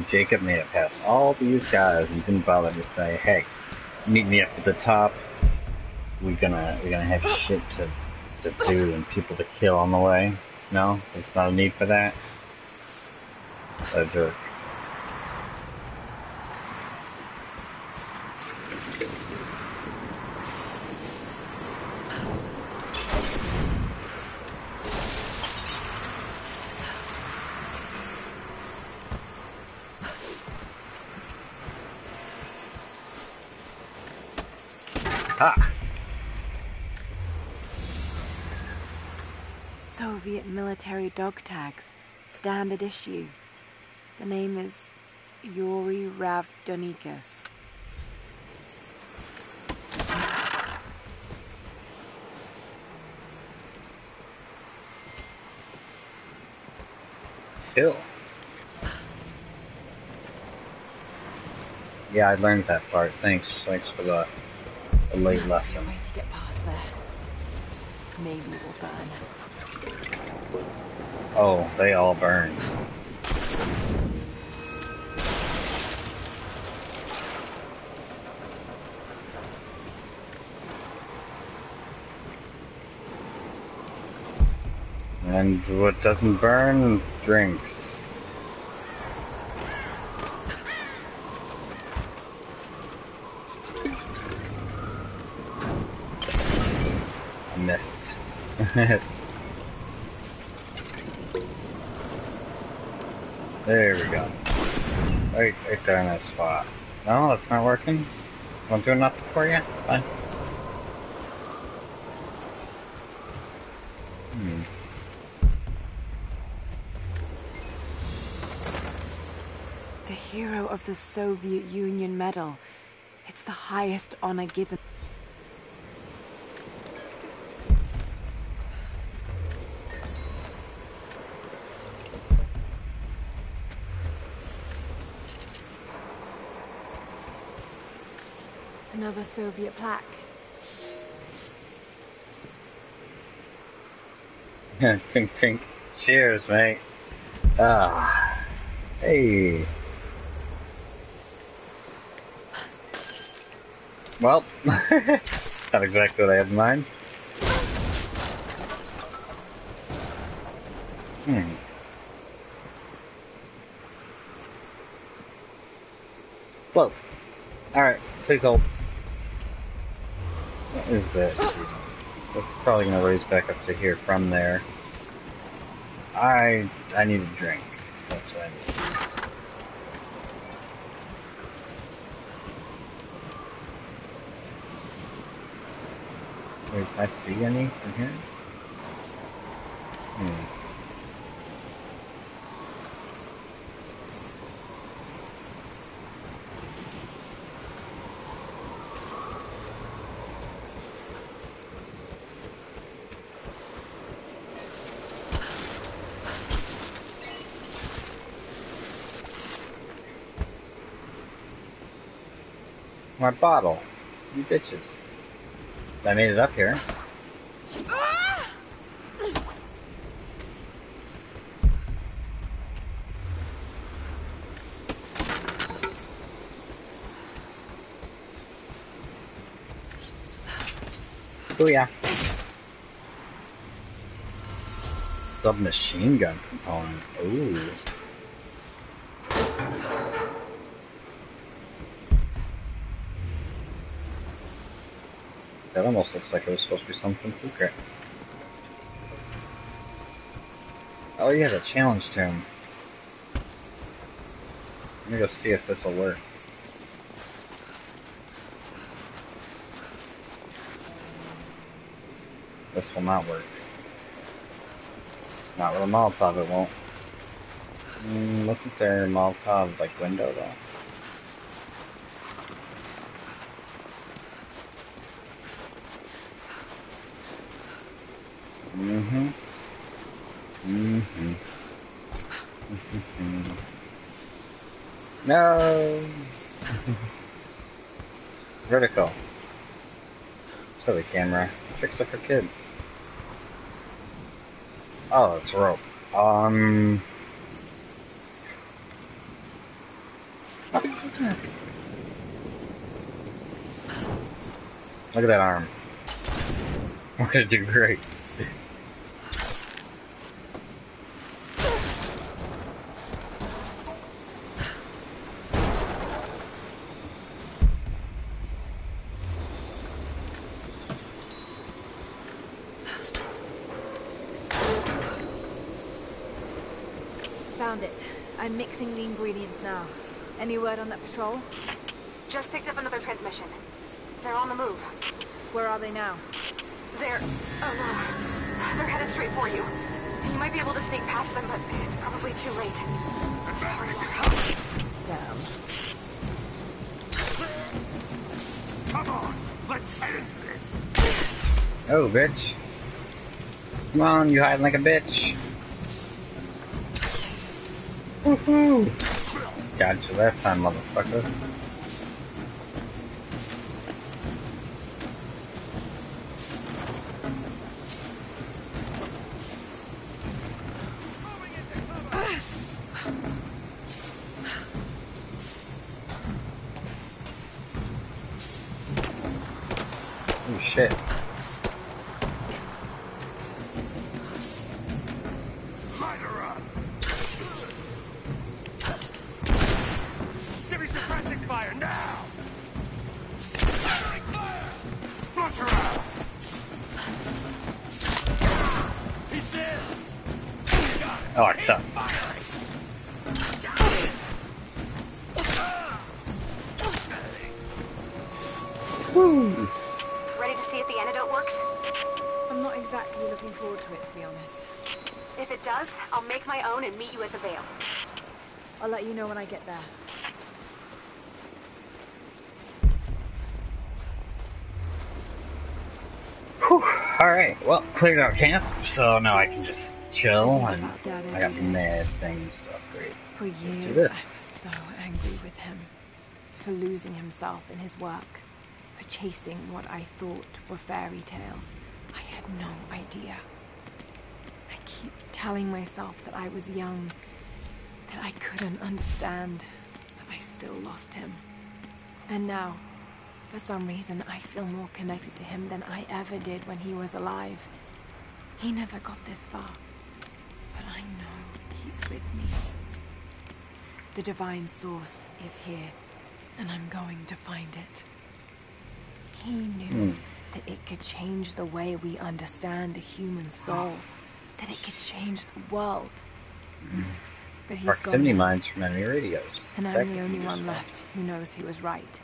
Jacob made it past all these guys and didn't bother to say, "Hey, meet me up at the top. We're gonna we're gonna have shit to to do and people to kill on the way." No, there's not a need for that. A jerk. dog tags, standard issue. The name is Yuri Ravdonikas. Ew. Yeah, I learned that part. Thanks. Thanks for the, the late That's. Maybe it will burn. Oh, they all burn. And what doesn't burn, drinks. I missed. there we go. Right, right there in that spot. No, that's not working. Won't do nothing for you? Fine. Hmm. The Hero of the Soviet Union Medal. It's the highest honor given. Another Soviet plaque. tink tink. Cheers, mate. Ah. Hey. Well, not exactly what I had in mind. Hmm. Slope. Alright, please hold. Is this? This is probably gonna raise back up to here from there. I I need a drink. That's what I need. Wait, I see any from here? Hmm. My bottle. You bitches. I made it up here. Oh Booyah. Submachine gun component. Ooh. That almost looks like it was supposed to be something secret. Oh yeah, the challenge tomb. Let me go see if this will work. This will not work. Not with a Molotov, it won't. Mm, look at their Molotov, like, window, though. Mm-hmm. Mm-hmm. No! Vertical. Silly camera. Tricks are for kids. Oh, it's rope. Um... Look at that arm. We're gonna do great. Mixing the ingredients now. Any word on that patrol? Just picked up another transmission. They're on the move. Where are they now? They're... Oh no. They're headed straight for you. You might be able to sneak past them, but it's probably too late. Damn. Come on, let's head into this. Oh, bitch. Come on, you hiding like a bitch. Woohoo! Gotcha that time, motherfucker. Cleared out camp, so now I can just chill, and I got mad things to upgrade. For do years. I was so angry with him. For losing himself in his work. For chasing what I thought were fairy tales. I had no idea. I keep telling myself that I was young, that I couldn't understand, but I still lost him. And now, for some reason, I feel more connected to him than I ever did when he was alive. He never got this far, but I know he's with me. The divine source is here, and I'm going to find it. He knew hmm. that it could change the way we understand a human soul, that it could change the world. But he's gone, Proximity now, mines from enemy radios. and That I'm the only one left who knows he was right.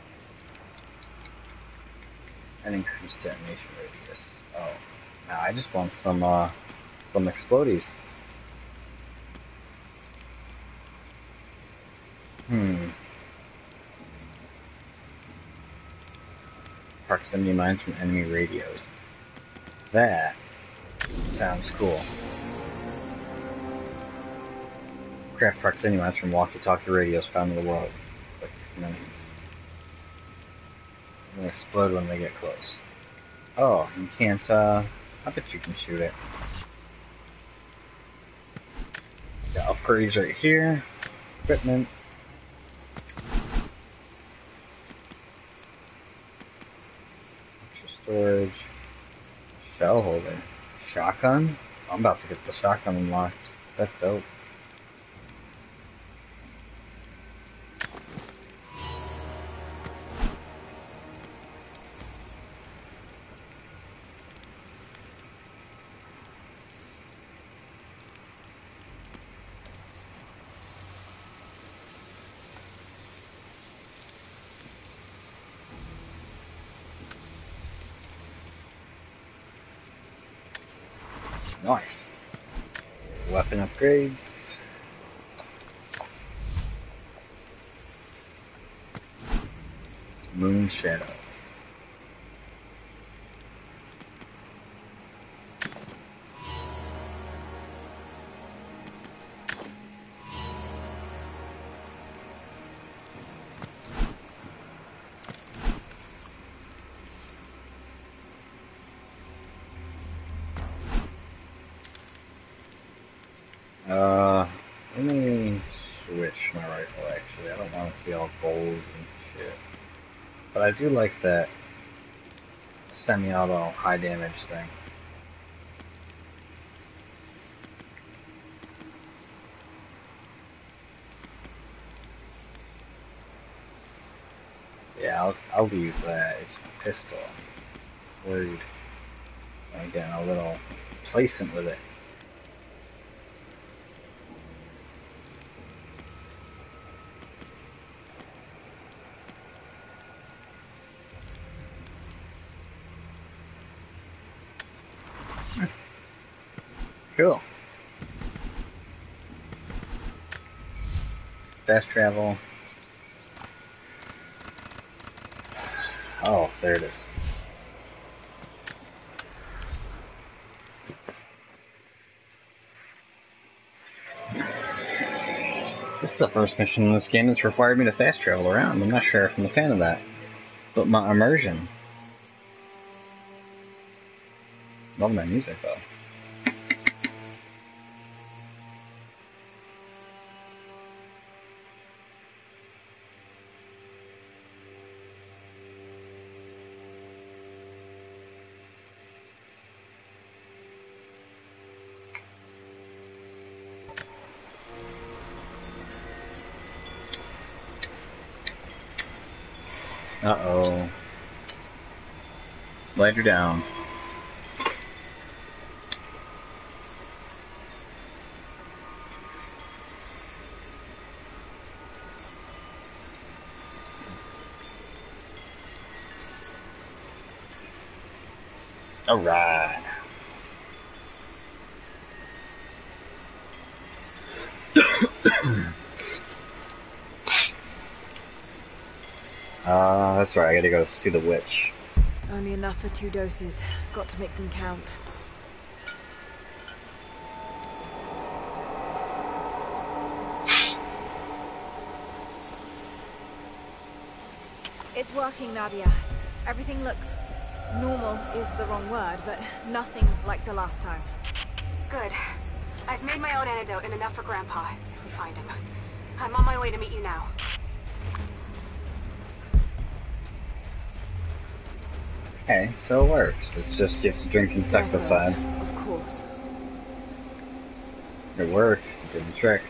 And increased detonation radius. Oh. I just want some, uh, some explodies. Hmm. Proximity mines from enemy radios. That sounds cool. Craft proximity mines from walkie-talkie radios found in the world. They explode when they get close. Oh, you can't, uh, I bet you can shoot it. Got upgrades right here. Equipment. Extra storage. Shell holder. Shotgun? I'm about to get the shotgun unlocked. That's dope. Upgrades. Moon Shadow. Do like that semi-auto high damage thing. Yeah, I'll, I'll use that. It's pistol. I'm getting a little complacent with it. Cool. Fast travel. Oh, there it is. This is the first mission in this game that's required me to fast travel around. I'm not sure if I'm a fan of that. But my immersion. Love that music though. Light her down. Alright. Ah, uh, that's right, I gotta go see the witch. Only enough for two doses. Got to make them count. It's working, Nadia. Everything looks... normal is the wrong word, but nothing like the last time. Good. I've made my own antidote and enough for Grandpa, if we find him. I'm on my way to meet you now. Okay, so it works. It's just you have to drink insecticide. Of course. It worked. It did the trick.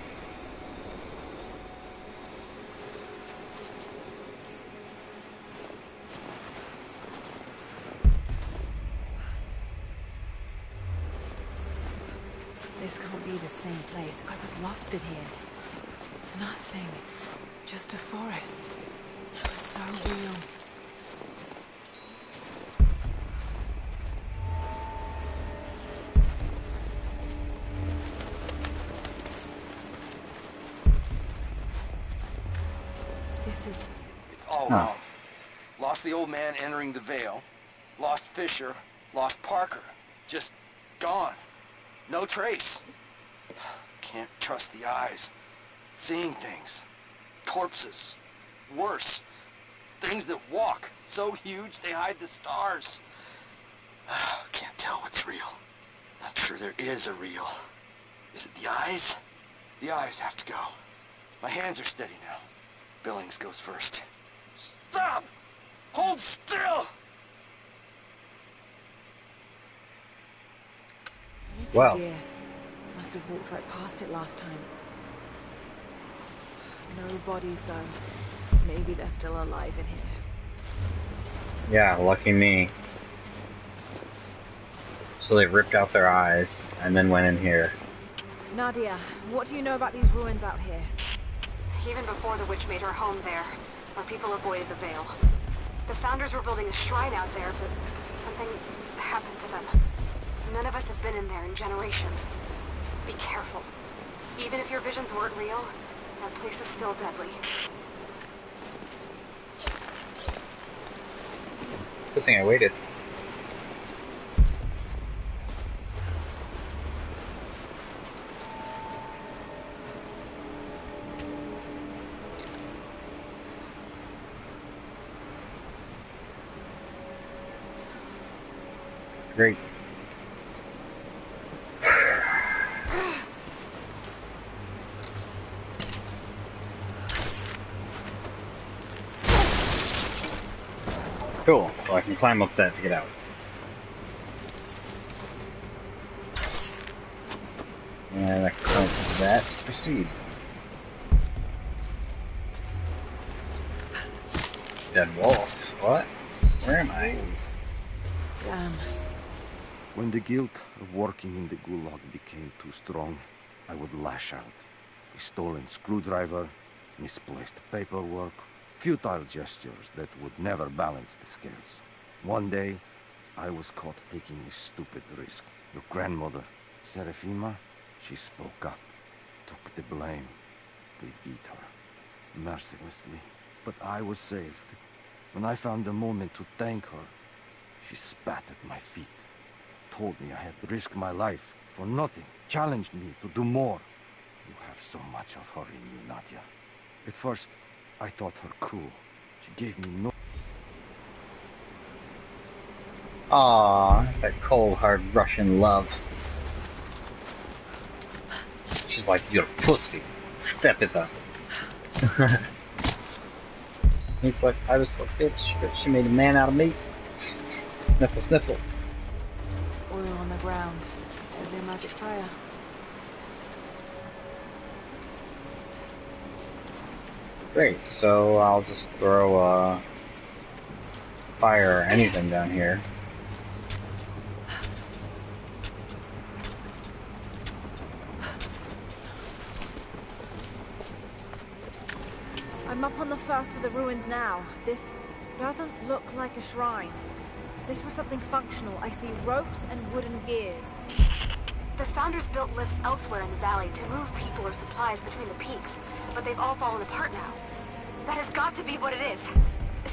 Huge they hide the stars. Can't tell what's real. Not sure there is a real. Is it the eyes? The eyes have to go. My hands are steady now. Billings goes first. Stop! Hold still! Wow. dear. Must have walked right past it last time. No bodies though. Maybe they're still alive in here. Yeah, lucky me. So they ripped out their eyes and then went in here. Nadia, what do you know about these ruins out here? Even before the witch made her home there, our people avoided the Vale. The Founders were building a shrine out there, but something happened to them. None of us have been in there in generations. Be careful. Even if your visions weren't real, that place is still deadly. Good thing I waited. Great. Cool, so I can climb up that to get out. And I click that to proceed. Dead wolf. What? Where am I? Damn. When the guilt of working in the Gulag became too strong, I would lash out. A stolen screwdriver, misplaced paperwork, futile gestures that would never balance the scales. One day, I was caught taking a stupid risk. Your grandmother, Serafima, she spoke up, took the blame. They beat her, mercilessly. But I was saved. When I found a moment to thank her, she spat at my feet, told me I had risked my life for nothing, challenged me to do more. You have so much of her in you, Nadia. At first, I thought her cruel. She gave me no... Ah, that cold, hard Russian love. She's like, you're pussy. Step it up. He's like, I was a bitch, but she made a man out of me. Sniffle, sniffle. Oil on the ground. There's your magic fire. Great, so I'll just throw a fire or anything down here. I'm up on the first of the ruins now. This doesn't look like a shrine. This was something functional. I see ropes and wooden gears. The Founders built lifts elsewhere in the valley to move people or supplies between the peaks, but they've all fallen apart now. That has got to be what it is.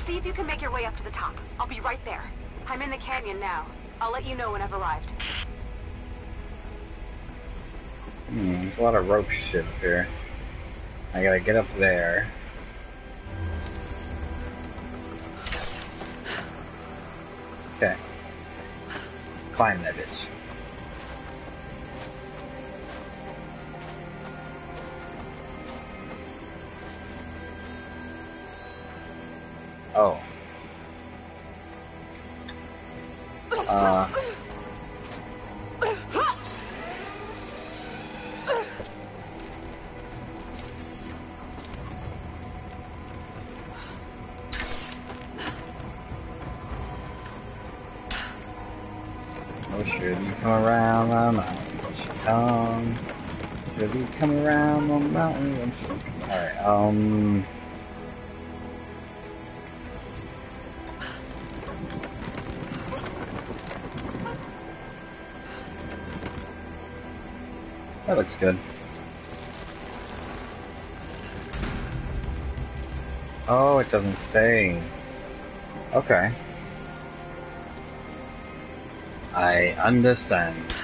See if you can make your way up to the top. I'll be right there. I'm in the canyon now. I'll let you know when I've arrived. Hmm, there's a lot of rope shit up here. I gotta get up there. Okay. Climb that bitch. Oh. Uh. Oh, should you come around the mountain? When she come? Should come around the mountain? When she come? Alright, um... good. Oh, it doesn't stay. Okay. I understand.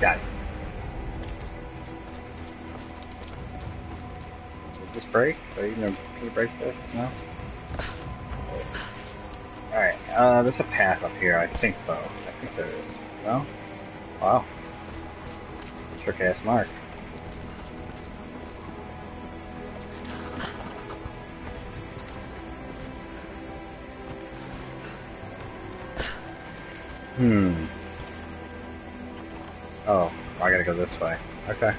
Got it. Does this break? Are you gonna, break this? No? Path up here. I think so. I think there is. No? Wow. Trick ass mark. Hmm. Oh, I gotta go this way. Okay.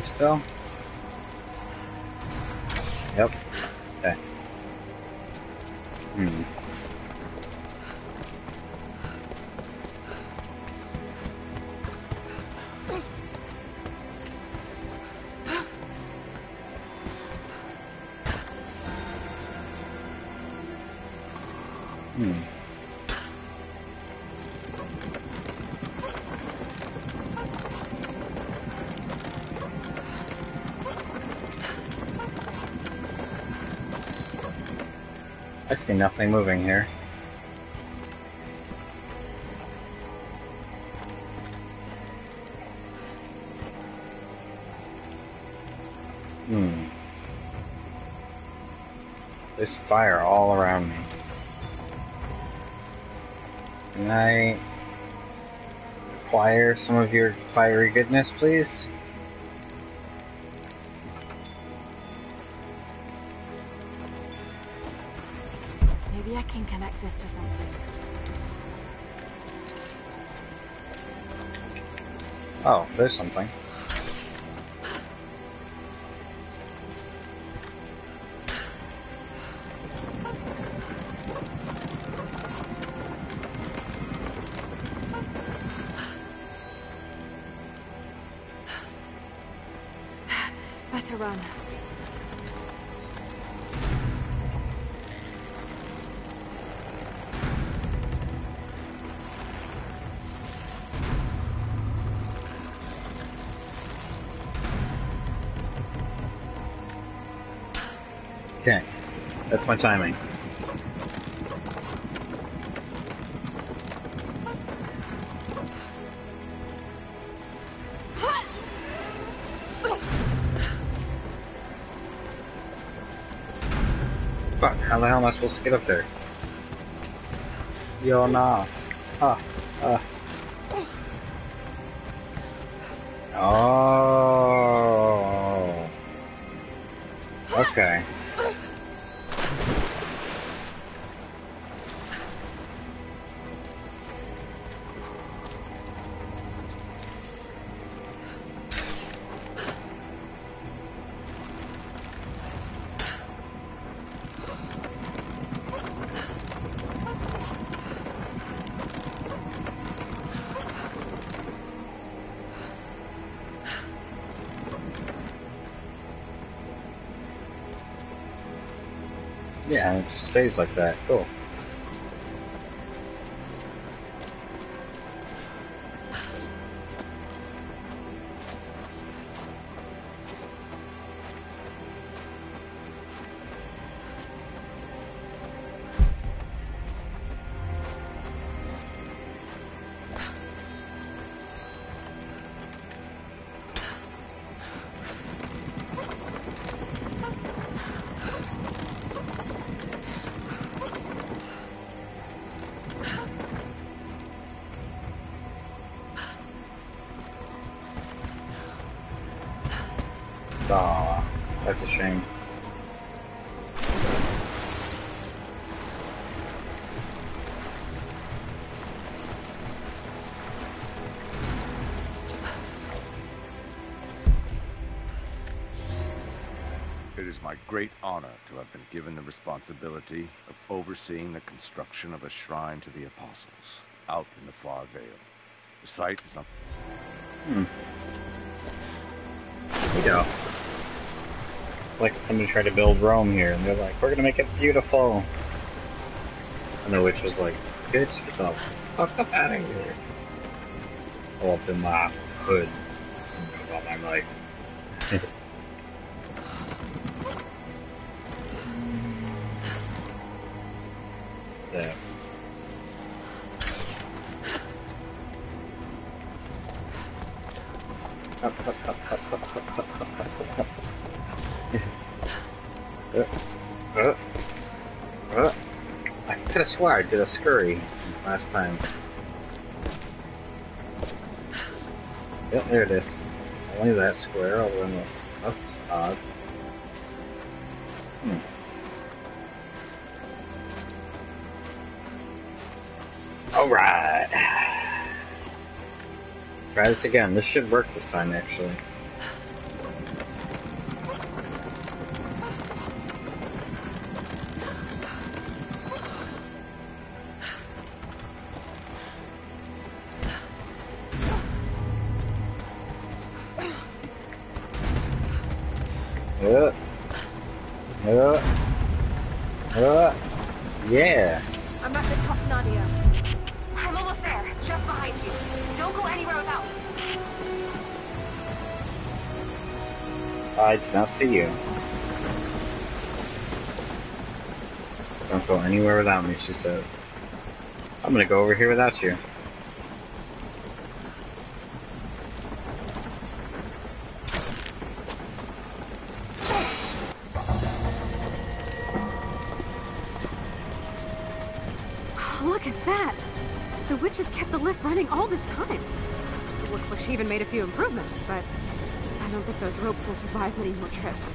Still? Yep. Nothing moving here. Hmm. There's fire all around me. Can I acquire some of your fiery goodness, please? There's something. Timing. Fuck, how the hell am I supposed to get up there? You're not. Ah, ah. Oh. Okay. Yeah, it just stays like that. Cool. Given the responsibility of overseeing the construction of a shrine to the Apostles out in the far Vale. The site is on. Hmm. You go. Like somebody tried to build Rome here, and they're like, we're gonna make it beautiful. And the witch was like, bitch, get the fuck up out of here. All up in my hood. I'm like, did a scurry last time. Yep, there it is. It's only that square over in the... That's odd. Hmm. Alright. Try this again. This should work this time, actually. Yeah. I'm at the top, Nadia. I'm almost there, just behind you. Don't go anywhere without me. I did not see you. Don't go anywhere without me, she said. I'm gonna go over here without you. Made a few improvements, but I don't think those ropes will survive many more trips.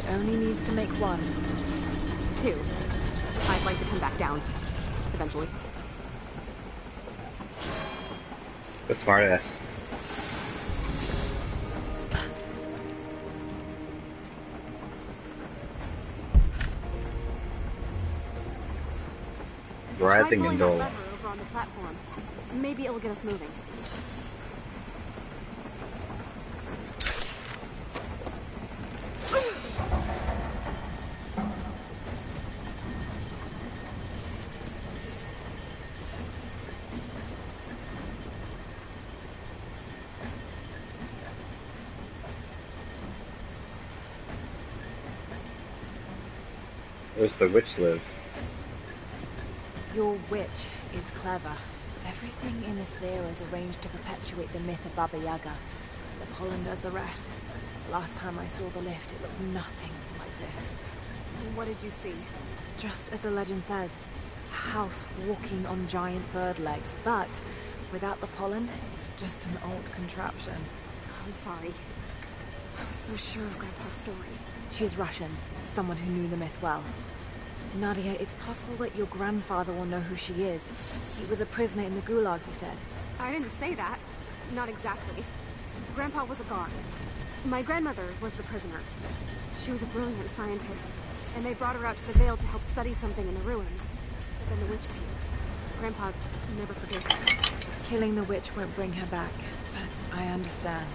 It only needs to make one. Two. I'd like to come back down. Eventually. The smart ass. Try Writhing pulling and that dole. lever over on the platform. Maybe it'll get us moving. Where's the witch live? Your witch is clever. Everything in this Vale is arranged to perpetuate the myth of Baba Yaga. The pollen does the rest. Last time I saw the lift, it looked nothing like this. What did you see? Just as the legend says, a house walking on giant bird legs, but without the pollen, it's just an old contraption. I'm sorry. I was so sure of Grandpa's story. She's Russian, someone who knew the myth well. Nadia, it's possible that your grandfather will know who she is. He was a prisoner in the Gulag, you said. I didn't say that. Not exactly. Grandpa was a guard. My grandmother was the prisoner. She was a brilliant scientist, and they brought her out to the Vale to help study something in the ruins. But then the witch came. Grandpa never forgave himself. Killing the witch won't bring her back, but I understand.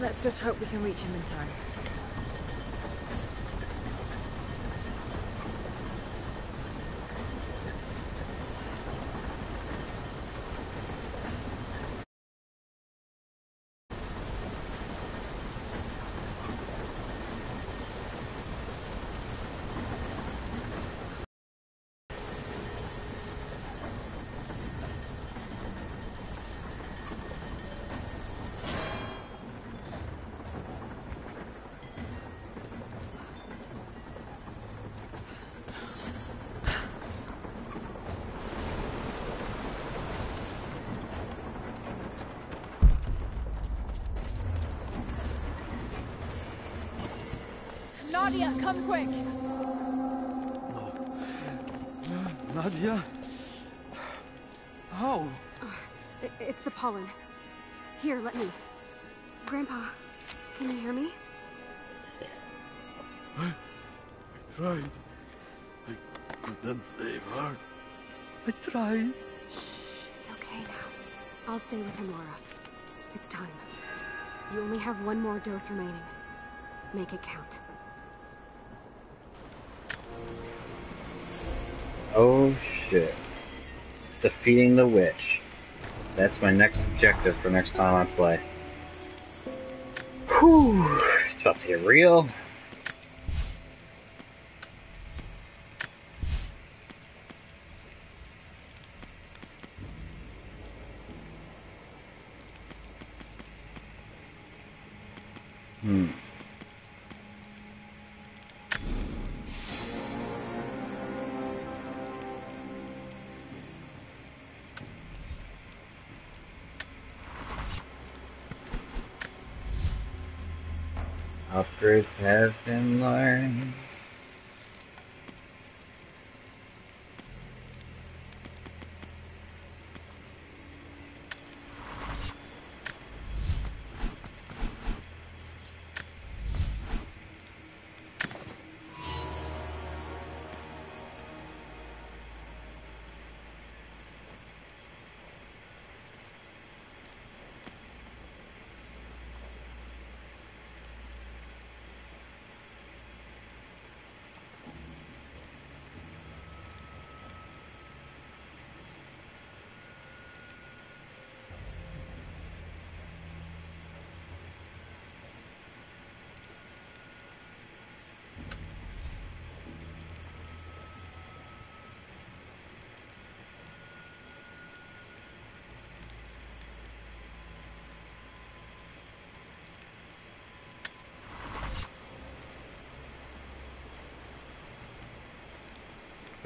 Let's just hope we can reach him in time. Nadia, come quick! No. Nadia? Oh. Uh, How? I- It's the pollen. Here, let me. Grandpa, can you hear me? I tried. I couldn't save her. I tried. It's okay now. I'll stay with him, Lara. It's time. You only have one more dose remaining. Make it count. Oh shit. Defeating the witch. That's my next objective for next time I play. Whew. It's about to get real.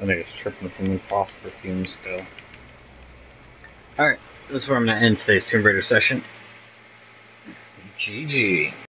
I think it's tripping from the phosphor fumes still. Alright, this is where I'm going to end today's Tomb Raider session. GG.